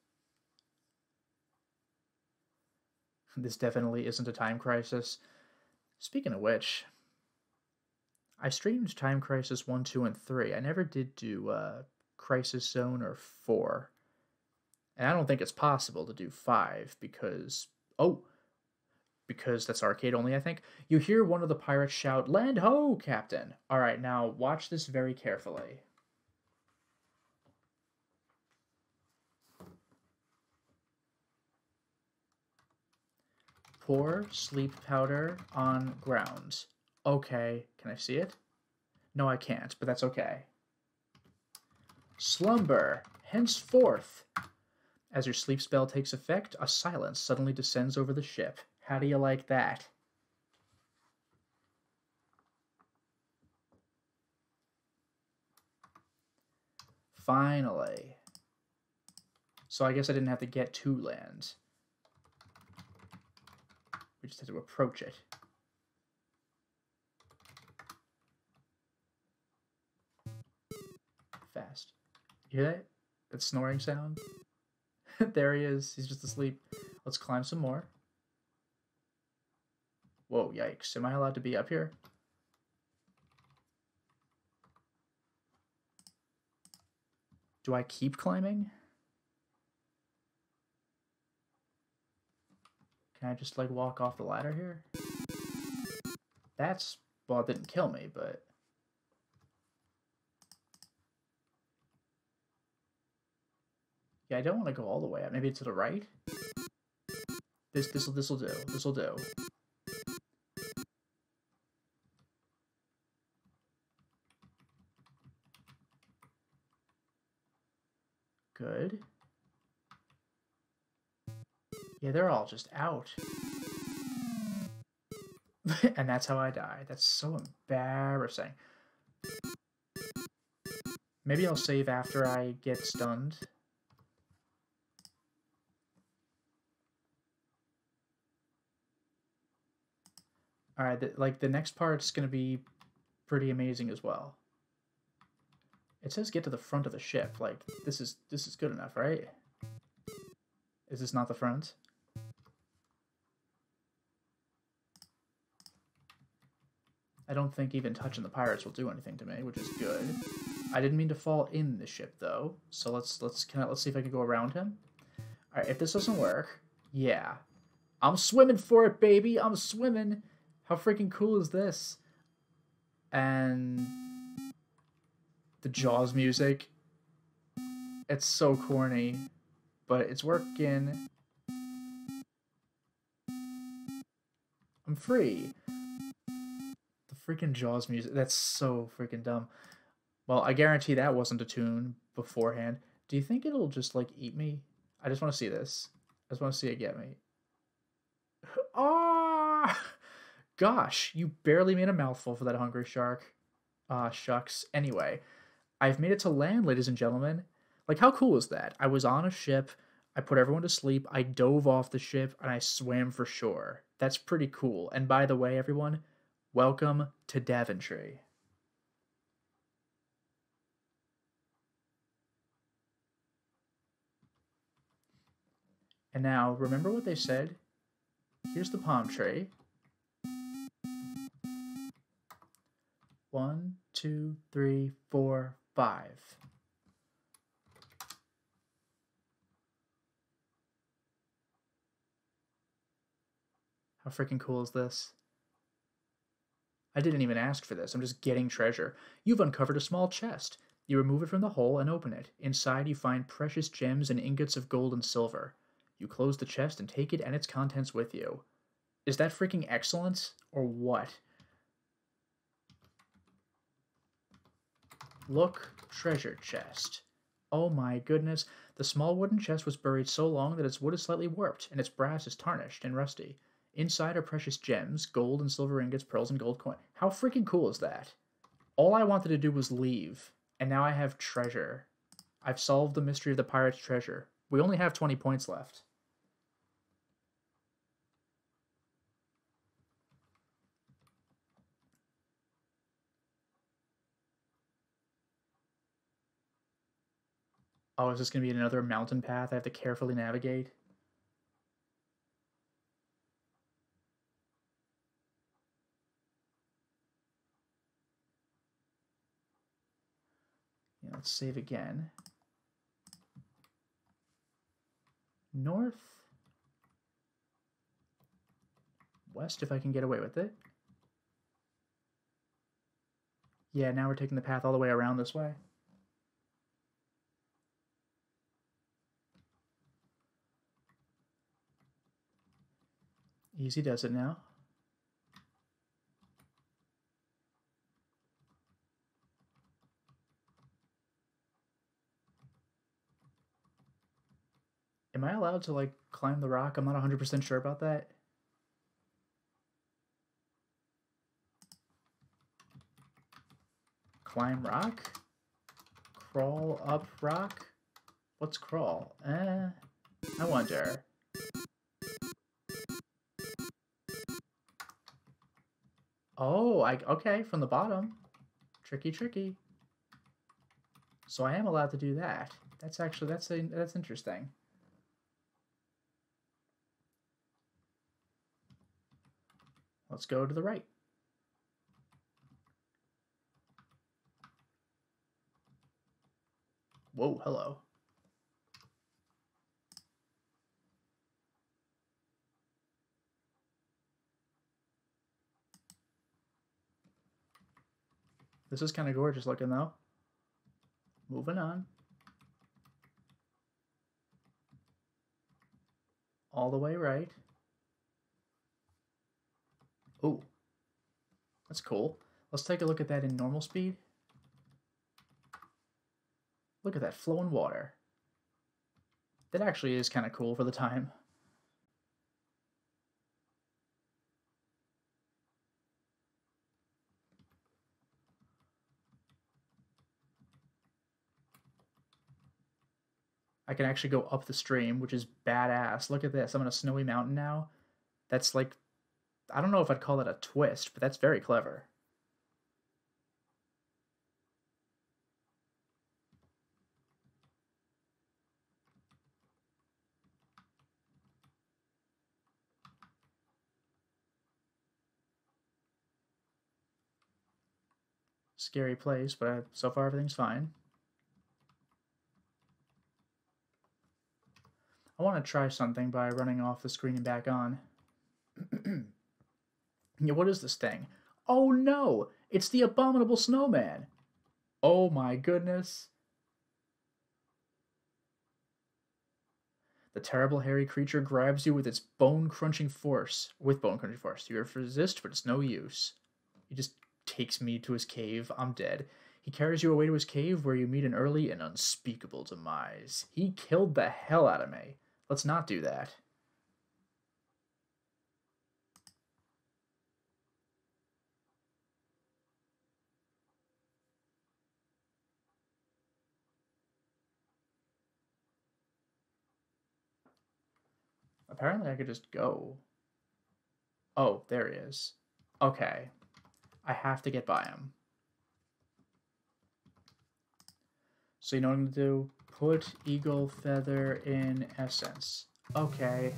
This definitely isn't a time crisis. Speaking of which, I streamed Time Crisis 1, 2, and 3. I never did do uh, Crisis Zone or 4. And I don't think it's possible to do 5 because. Oh! Because that's arcade only, I think. You hear one of the pirates shout, Land ho, Captain! Alright, now watch this very carefully. Pour sleep powder on ground. Okay, can I see it? No, I can't, but that's okay. Slumber, henceforth. As your sleep spell takes effect, a silence suddenly descends over the ship. How do you like that? Finally. So I guess I didn't have to get to land. We just have to approach it. Fast. You hear that? That snoring sound? there he is. He's just asleep. Let's climb some more. Whoa, yikes. Am I allowed to be up here? Do I keep climbing? Can I just like walk off the ladder here? That's, well, it didn't kill me, but. Yeah, I don't want to go all the way up. Maybe to the right? This, this'll, this'll do. This'll do. Good. Yeah, they're all just out. and that's how I die. That's so embarrassing. Maybe I'll save after I get stunned. Alright, like the next part's gonna be pretty amazing as well. It says get to the front of the ship. Like, this is this is good enough, right? Is this not the front? I don't think even touching the pirates will do anything to me, which is good. I didn't mean to fall in the ship though, so let's let's can I, let's see if I can go around him. All right, if this doesn't work, yeah, I'm swimming for it, baby. I'm swimming. How freaking cool is this? And the Jaws music. It's so corny, but it's working. I'm free freaking Jaws music. That's so freaking dumb. Well, I guarantee that wasn't a tune beforehand. Do you think it'll just like eat me? I just want to see this. I just want to see it get me. Ah! oh, gosh, you barely made a mouthful for that hungry shark. Ah, shucks. Anyway, I've made it to land, ladies and gentlemen. Like, how cool is that? I was on a ship. I put everyone to sleep. I dove off the ship and I swam for shore. That's pretty cool. And by the way, everyone, Welcome to Daventry. And now, remember what they said? Here's the palm tree. One, two, three, four, five. How freaking cool is this? I didn't even ask for this. I'm just getting treasure. You've uncovered a small chest. You remove it from the hole and open it. Inside, you find precious gems and ingots of gold and silver. You close the chest and take it and its contents with you. Is that freaking excellence Or what? Look, treasure chest. Oh my goodness. The small wooden chest was buried so long that its wood is slightly warped, and its brass is tarnished and rusty. Inside are precious gems, gold and silver ingots, pearls, and gold coin. How freaking cool is that? All I wanted to do was leave, and now I have treasure. I've solved the mystery of the pirate's treasure. We only have 20 points left. Oh, is this going to be another mountain path I have to carefully navigate? Yeah, let's save again. North. West, if I can get away with it. Yeah, now we're taking the path all the way around this way. Easy does it now. Am I allowed to like climb the rock? I'm not 100% sure about that. Climb rock? Crawl up rock? What's crawl? Eh, I wonder. Oh, I okay, from the bottom. Tricky, tricky. So I am allowed to do that. That's actually that's a that's interesting. Let's go to the right. Whoa, hello. This is kind of gorgeous looking though. Moving on. All the way right. Oh, that's cool. Let's take a look at that in normal speed. Look at that flowing water. That actually is kind of cool for the time. I can actually go up the stream, which is badass. Look at this. I'm on a snowy mountain now. That's like, I don't know if I'd call it a twist, but that's very clever. Scary place, but so far everything's fine. I want to try something by running off the screen and back on. what is this thing? Oh no! It's the abominable snowman! Oh my goodness. The terrible hairy creature grabs you with its bone-crunching force. With bone-crunching force. You resist, but it's no use. He just takes me to his cave. I'm dead. He carries you away to his cave where you meet an early and unspeakable demise. He killed the hell out of me. Let's not do that. Apparently I could just go. Oh, there he is. Okay. I have to get by him. So you know what I'm going to do? Put eagle feather in essence. Okay.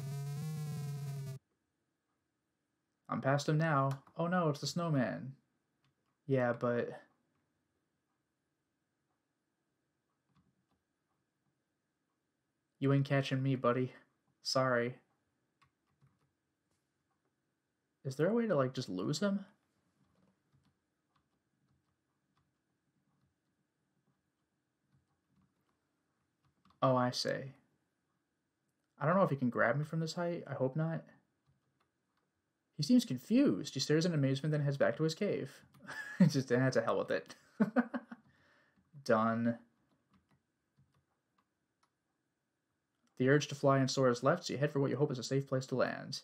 I'm past him now. Oh no, it's the snowman. Yeah, but... You ain't catching me, buddy. Sorry. Is there a way to like just lose him? Oh, I see. I don't know if he can grab me from this height. I hope not. He seems confused. He stares in amazement, then heads back to his cave. Just eh, to hell with it. Done. The urge to fly and soar is left, so you head for what you hope is a safe place to land.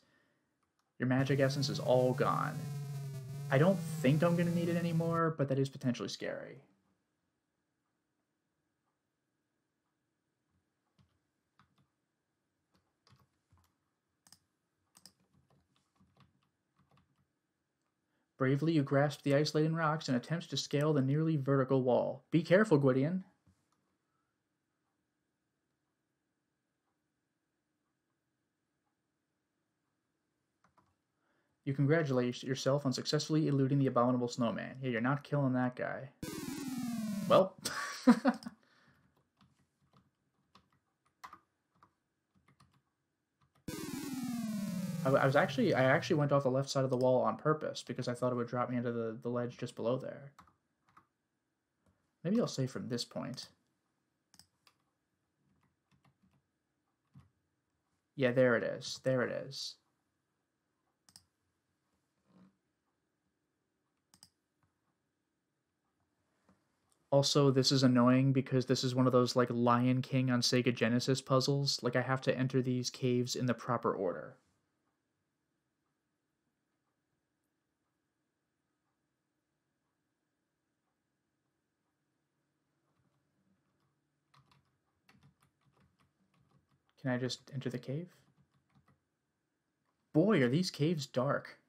Your magic essence is all gone. I don't think I'm going to need it anymore, but that is potentially scary. Bravely, you grasp the ice-laden rocks and attempt to scale the nearly vertical wall. Be careful, Gwydion. You congratulate yourself on successfully eluding the abominable snowman. Yeah, you're not killing that guy. Well. I, I, was actually I actually went off the left side of the wall on purpose because I thought it would drop me into the, the ledge just below there. Maybe I'll say from this point. Yeah, there it is. There it is. Also, this is annoying because this is one of those like Lion King on Sega Genesis puzzles. Like I have to enter these caves in the proper order. Can I just enter the cave? Boy, are these caves dark.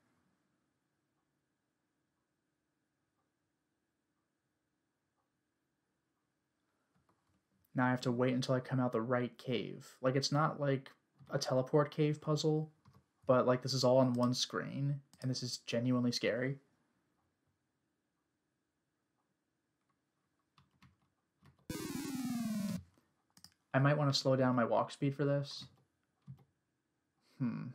Now I have to wait until I come out the right cave. Like, it's not like a teleport cave puzzle, but like this is all on one screen, and this is genuinely scary. I might want to slow down my walk speed for this. Hmm.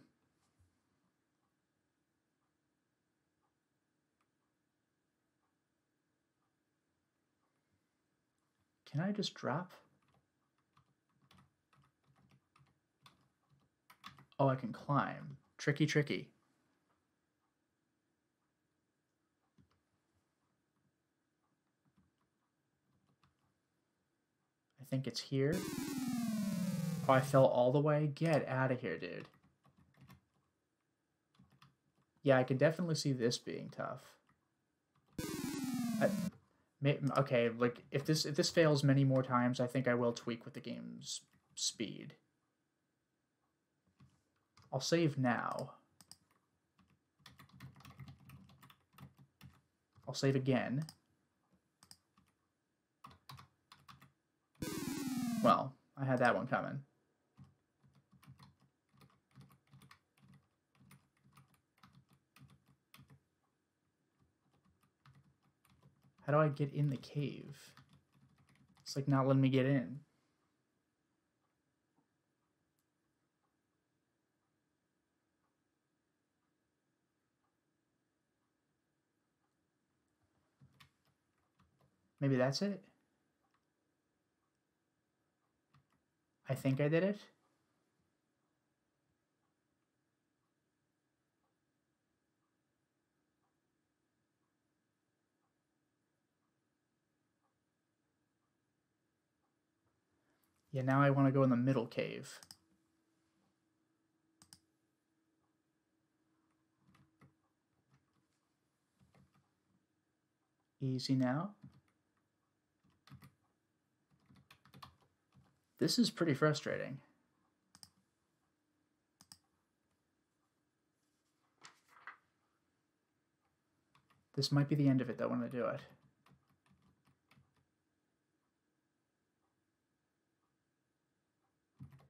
Can I just drop? Oh, I can climb. Tricky, tricky. I think it's here. Oh, I fell all the way? Get out of here, dude. Yeah, I can definitely see this being tough. I, may, okay, like if this if this fails many more times, I think I will tweak with the game's speed. I'll save now. I'll save again. Well, I had that one coming. How do I get in the cave? It's like not letting me get in. Maybe that's it? I think I did it. Yeah, now I want to go in the middle cave. Easy now. This is pretty frustrating. This might be the end of it though when I do it.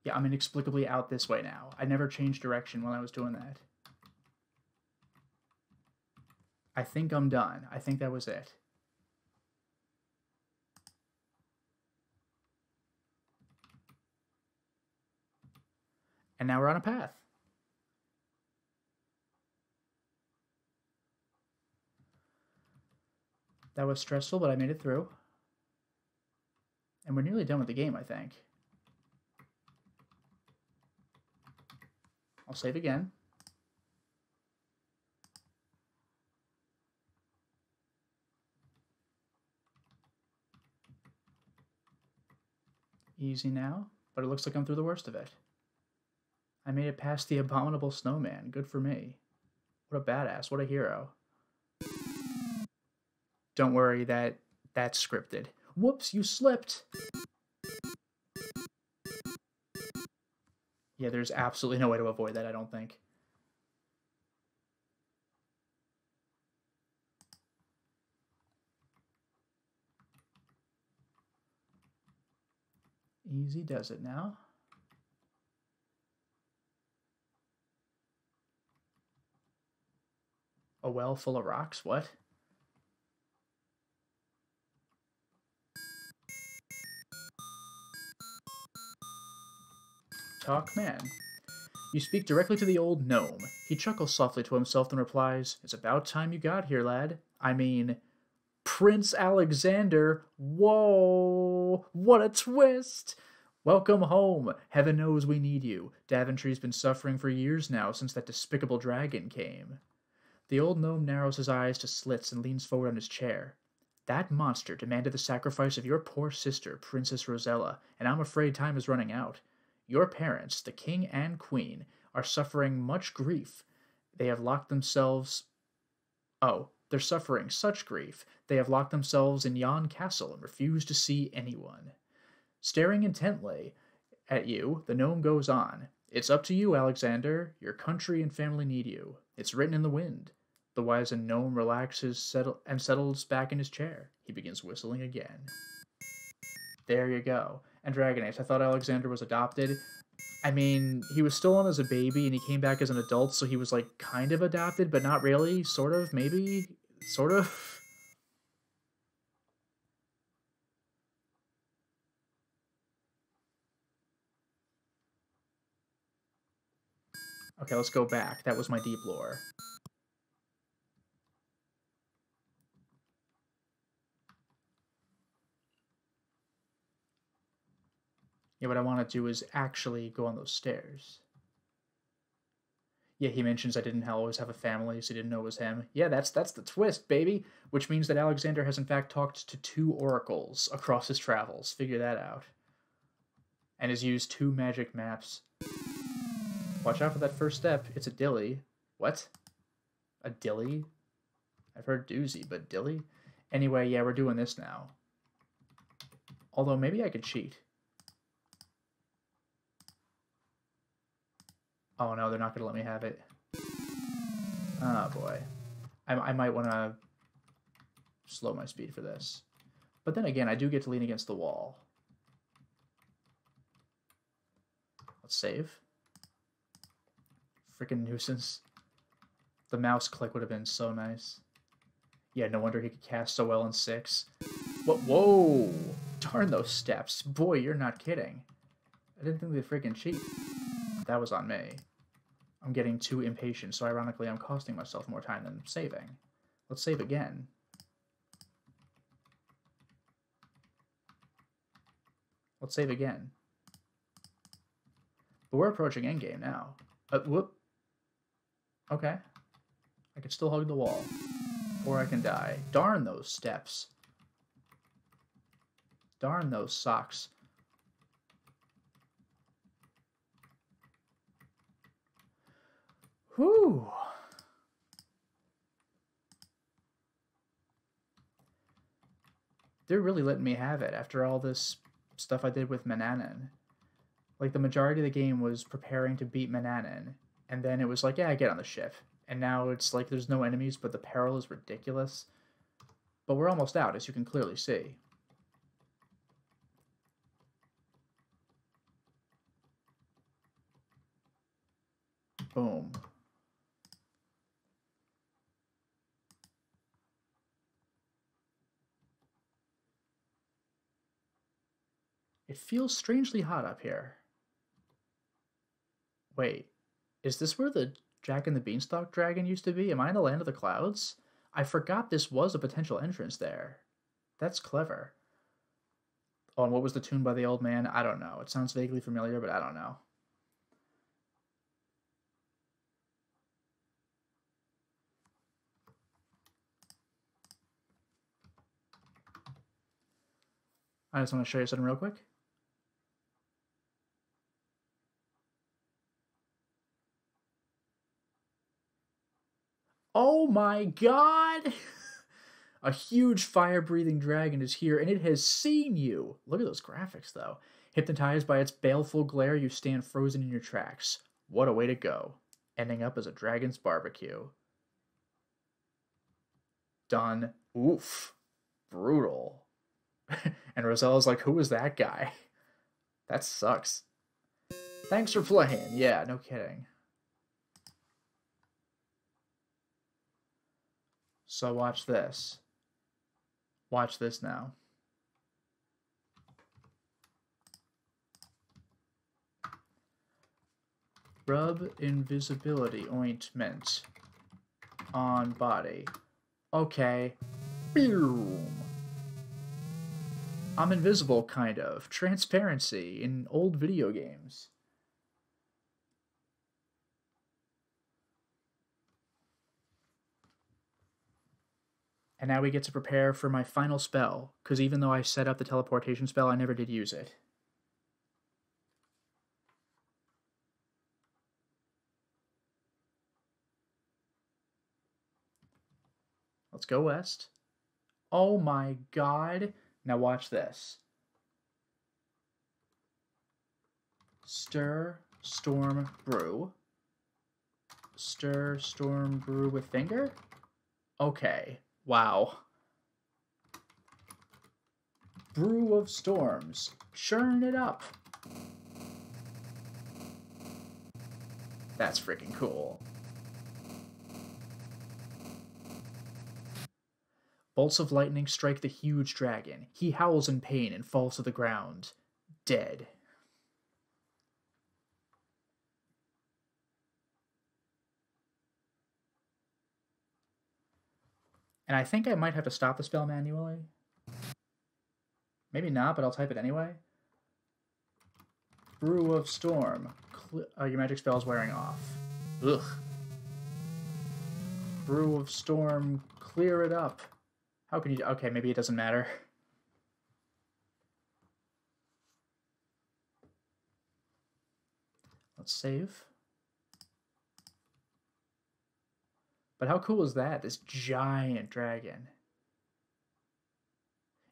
Yeah, I'm inexplicably out this way now. I never changed direction when I was doing that. I think I'm done. I think that was it. And now we're on a path. That was stressful, but I made it through. And we're nearly done with the game, I think. I'll save again. Easy now, but it looks like I'm through the worst of it. I made it past the abominable snowman. Good for me. What a badass. What a hero. Don't worry, that that's scripted. Whoops, you slipped. Yeah, there's absolutely no way to avoid that, I don't think. Easy does it now. A well full of rocks? What? Talk man. You speak directly to the old gnome. He chuckles softly to himself and replies, It's about time you got here, lad. I mean, Prince Alexander. Whoa! What a twist! Welcome home. Heaven knows we need you. Daventry's been suffering for years now since that despicable dragon came. The old gnome narrows his eyes to slits and leans forward on his chair. That monster demanded the sacrifice of your poor sister, Princess Rosella, and I'm afraid time is running out. Your parents, the king and queen, are suffering much grief. They have locked themselves. Oh, they're suffering such grief, they have locked themselves in yon castle and refuse to see anyone. Staring intently at you, the gnome goes on. It's up to you, Alexander. Your country and family need you. It's written in the wind. The wizened gnome relaxes settle- and settles back in his chair. He begins whistling again. There you go and Dragon Age. I thought Alexander was adopted. I mean, he was still on as a baby and he came back as an adult, so he was like kind of adopted, but not really. Sort of, maybe, sort of. Okay, let's go back. That was my deep lore. Yeah, what I want to do is actually go on those stairs. Yeah, he mentions I didn't always have a family, so he didn't know it was him. Yeah, that's that's the twist, baby. Which means that Alexander has in fact talked to two oracles across his travels. Figure that out. And has used two magic maps. Watch out for that first step. It's a dilly. What? A dilly? I've heard doozy, but dilly? Anyway, yeah, we're doing this now. Although maybe I could cheat. Oh no, they're not going to let me have it. Oh boy. I, I might want to slow my speed for this. But then again, I do get to lean against the wall. Let's save. Freaking nuisance. The mouse click would have been so nice. Yeah, no wonder he could cast so well in 6. What? Whoa! Darn those steps. Boy, you're not kidding. I didn't think they'd freaking cheat. That was on me. I'm getting too impatient, so ironically I'm costing myself more time than saving. Let's save again. Let's save again. But we're approaching endgame now. Uh, whoop. Okay. I can still hug the wall. Or I can die. Darn those steps. Darn those socks. Whew. They're really letting me have it after all this stuff I did with Manannan. Like, the majority of the game was preparing to beat Manannan, and then it was like, yeah, I get on the ship. And now it's like there's no enemies, but the peril is ridiculous. But we're almost out, as you can clearly see. Boom. It feels strangely hot up here. Wait, is this where the Jack and the Beanstalk dragon used to be? Am I in the land of the clouds? I forgot this was a potential entrance there. That's clever. Oh, and what was the tune by the old man? I don't know. It sounds vaguely familiar, but I don't know. I just want to show you something real quick. Oh my god! A huge fire breathing dragon is here and it has seen you. Look at those graphics though. Hypnotized by its baleful glare, you stand frozen in your tracks. What a way to go. Ending up as a dragon's barbecue. Done. Oof. Brutal. and Rosella's like, who was that guy? That sucks. Thanks for playing. Yeah, no kidding. So watch this. Watch this now. Rub invisibility ointment on body. Okay. Boom. I'm invisible, kind of. Transparency in old video games. And now we get to prepare for my final spell, because even though I set up the teleportation spell, I never did use it. Let's go west. Oh my god. Now watch this. Stir, storm, brew. Stir, storm, brew with finger? Okay. Wow. Brew of storms. Churn it up. That's freaking cool. Bolts of lightning strike the huge dragon. He howls in pain and falls to the ground, dead. And I think I might have to stop the spell manually. Maybe not, but I'll type it anyway. Brew of Storm. Cle uh, your magic spell is wearing off. Ugh. Brew of Storm. Clear it up. How can you... Okay, maybe it doesn't matter. Let's save. But how cool is that? This giant dragon.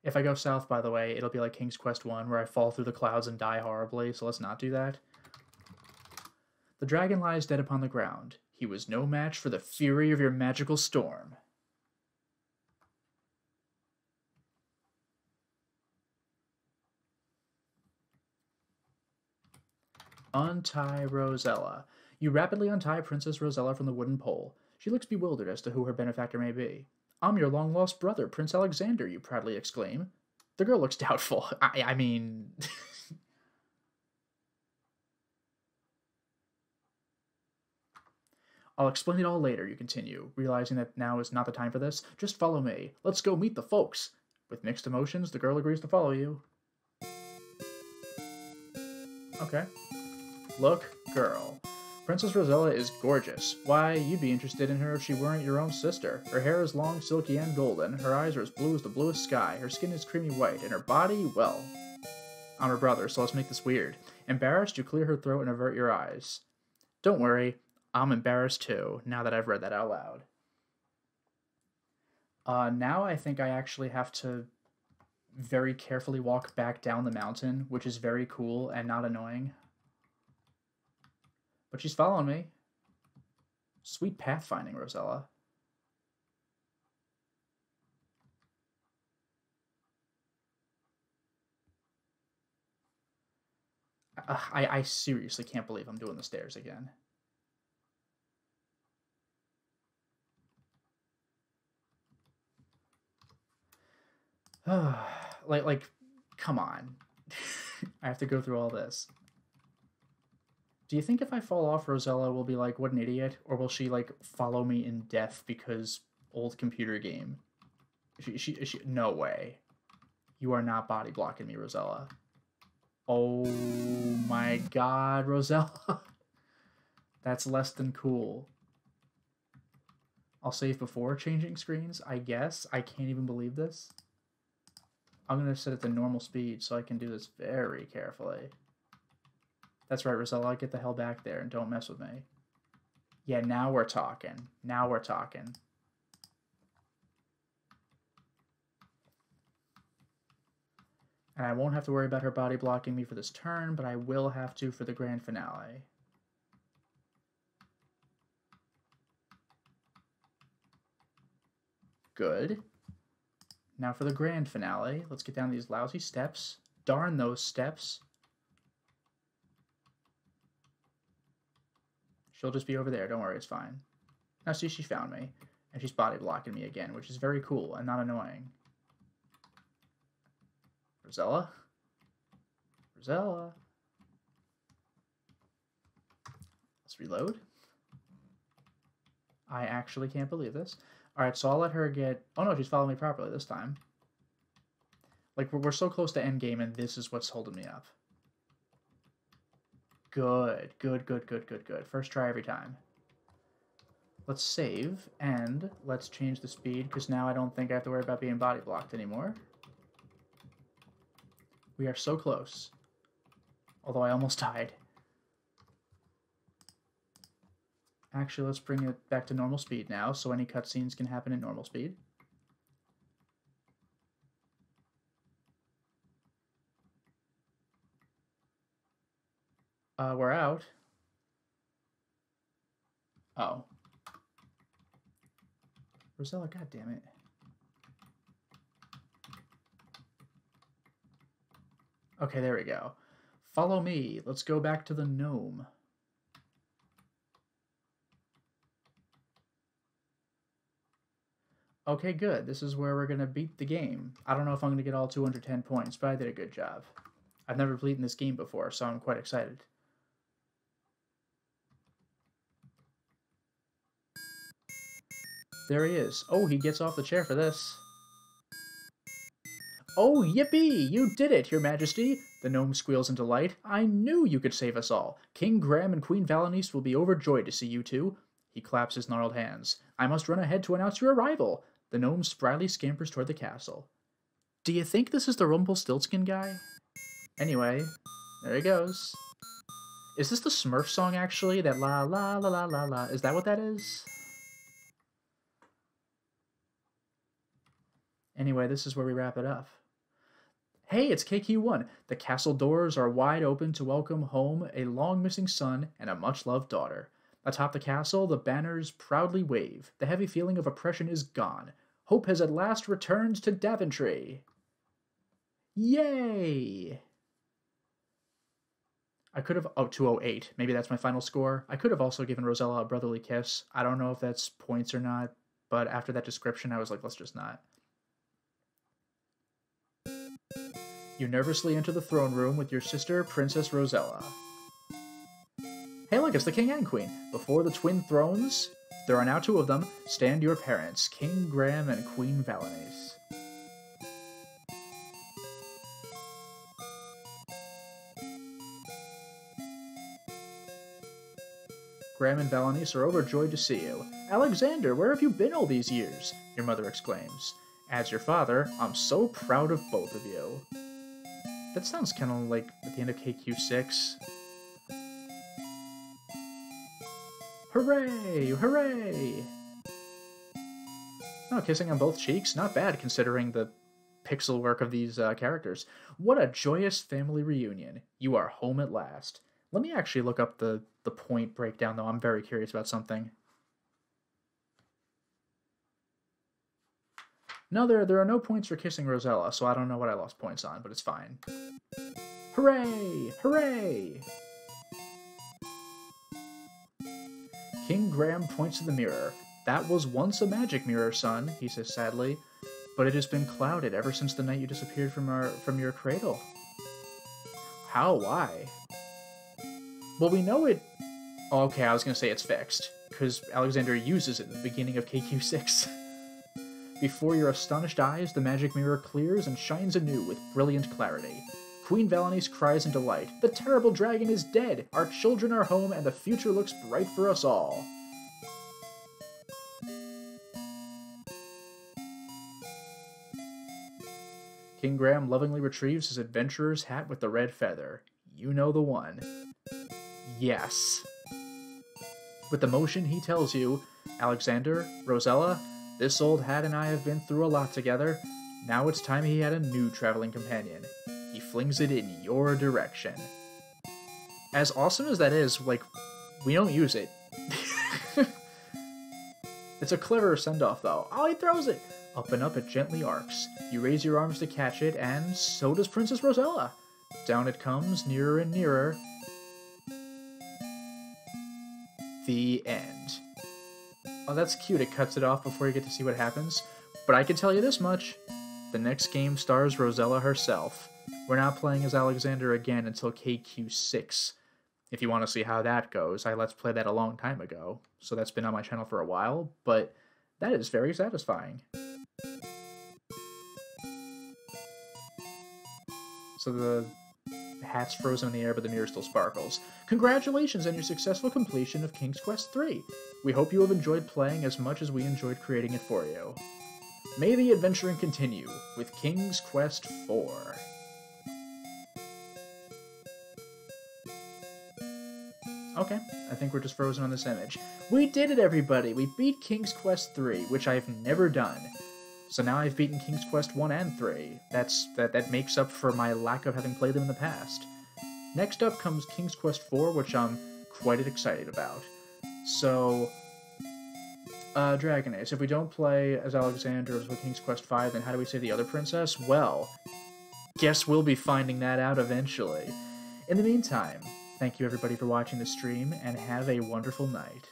If I go south, by the way, it'll be like King's Quest 1, where I fall through the clouds and die horribly, so let's not do that. The dragon lies dead upon the ground. He was no match for the fury of your magical storm. Untie Rosella. You rapidly untie Princess Rosella from the wooden pole. She looks bewildered as to who her benefactor may be. I'm your long lost brother, Prince Alexander, you proudly exclaim. The girl looks doubtful. I, I mean. I'll explain it all later, you continue, realizing that now is not the time for this. Just follow me. Let's go meet the folks. With mixed emotions, the girl agrees to follow you. Okay. Look, girl. Princess Rosella is gorgeous. Why, you'd be interested in her if she weren't your own sister. Her hair is long, silky, and golden. Her eyes are as blue as the bluest sky. Her skin is creamy white, and her body, well. I'm her brother, so let's make this weird. Embarrassed, you clear her throat and avert your eyes. Don't worry, I'm embarrassed too, now that I've read that out loud. Uh, now I think I actually have to very carefully walk back down the mountain, which is very cool and not annoying. But she's following me. Sweet pathfinding, Rosella. I, I seriously can't believe I'm doing the stairs again. like, like, come on. I have to go through all this. Do you think if I fall off, Rosella will be like, what an idiot? Or will she, like, follow me in death because old computer game. She, she, she, no way. You are not body blocking me, Rosella. Oh my god, Rosella. That's less than cool. I'll save before changing screens, I guess. I can't even believe this. I'm going to set it to normal speed so I can do this very carefully. That's right, Rosella. Get the hell back there and don't mess with me. Yeah, now we're talking. Now we're talking. And I won't have to worry about her body blocking me for this turn, but I will have to for the grand finale. Good. Now for the grand finale. Let's get down these lousy steps. Darn those steps. She'll just be over there. Don't worry, it's fine. Now see, she found me. And she's body blocking me again, which is very cool and not annoying. Rosella? Rosella? Let's reload. I actually can't believe this. Alright, so I'll let her get... Oh no, she's following me properly this time. Like, we're, we're so close to endgame, and this is what's holding me up. Good, good, good, good, good, good. First try every time. Let's save, and let's change the speed, because now I don't think I have to worry about being body blocked anymore. We are so close. Although I almost died. Actually, let's bring it back to normal speed now, so any cutscenes can happen at normal speed. Uh, we're out. Oh. Rosella, God damn it. Okay, there we go. Follow me. Let's go back to the gnome. Okay, good. This is where we're going to beat the game. I don't know if I'm going to get all 210 points, but I did a good job. I've never beaten this game before, so I'm quite excited. There he is. Oh, he gets off the chair for this. Oh, yippee! You did it, your majesty! The gnome squeals in delight. I knew you could save us all. King Graham and Queen Valanice will be overjoyed to see you two. He claps his gnarled hands. I must run ahead to announce your arrival. The gnome spryly scampers toward the castle. Do you think this is the Rumpelstiltskin guy? Anyway, there he goes. Is this the Smurf song, actually? That la la la la la la. Is that what that is? Anyway, this is where we wrap it up. Hey, it's KQ1. The castle doors are wide open to welcome home a long missing son and a much loved daughter. Atop the castle, the banners proudly wave. The heavy feeling of oppression is gone. Hope has at last returned to Daventry. Yay! I could have. Oh, 208. Maybe that's my final score. I could have also given Rosella a brotherly kiss. I don't know if that's points or not, but after that description, I was like, let's just not. You nervously enter the throne room with your sister, Princess Rosella. Hey, look, it's the king and queen. Before the twin thrones, there are now two of them, stand your parents, King Graham and Queen Valanice. Graham and Valanice are overjoyed to see you. Alexander, where have you been all these years? Your mother exclaims. As your father, I'm so proud of both of you. That sounds kind of like at the end of KQ6. Hooray! Hooray! Oh, kissing on both cheeks? Not bad considering the pixel work of these uh, characters. What a joyous family reunion. You are home at last. Let me actually look up the, the point breakdown, though. I'm very curious about something. No, there, there are no points for kissing Rosella, so I don't know what I lost points on, but it's fine. Hooray! Hooray! King Graham points to the mirror. That was once a magic mirror, son, he says sadly, but it has been clouded ever since the night you disappeared from our from your cradle. How? Why? Well, we know it... Okay, I was going to say it's fixed, because Alexander uses it at the beginning of KQ6. before your astonished eyes, the magic mirror clears and shines anew with brilliant clarity. Queen Valanice cries in delight. The terrible dragon is dead, our children are home, and the future looks bright for us all. King Graham lovingly retrieves his adventurer's hat with the red feather. You know the one. Yes. With emotion, he tells you, Alexander, Rosella, this old hat and I have been through a lot together. Now it's time he had a new traveling companion. He flings it in your direction. As awesome as that is, like, we don't use it. it's a clever send off, though. Oh, he throws it! Up and up it gently arcs. You raise your arms to catch it, and so does Princess Rosella. Down it comes, nearer and nearer. The end. Oh, that's cute. It cuts it off before you get to see what happens. But I can tell you this much. The next game stars Rosella herself. We're not playing as Alexander again until KQ6. If you want to see how that goes, I let's play that a long time ago, so that's been on my channel for a while, but that is very satisfying. So the hat's frozen in the air, but the mirror still sparkles. Congratulations on your successful completion of King's Quest III. We hope you have enjoyed playing as much as we enjoyed creating it for you. May the adventuring continue with King's Quest IV. Okay, I think we're just frozen on this image. We did it, everybody! We beat King's Quest III, which I've never done. So now I've beaten King's Quest 1 and 3. That's that that makes up for my lack of having played them in the past. Next up comes King's Quest 4, which I'm quite excited about. So uh, Dragon Ace. If we don't play as Alexander with King's Quest V, then how do we say the other princess? Well, guess we'll be finding that out eventually. In the meantime, thank you everybody for watching the stream, and have a wonderful night.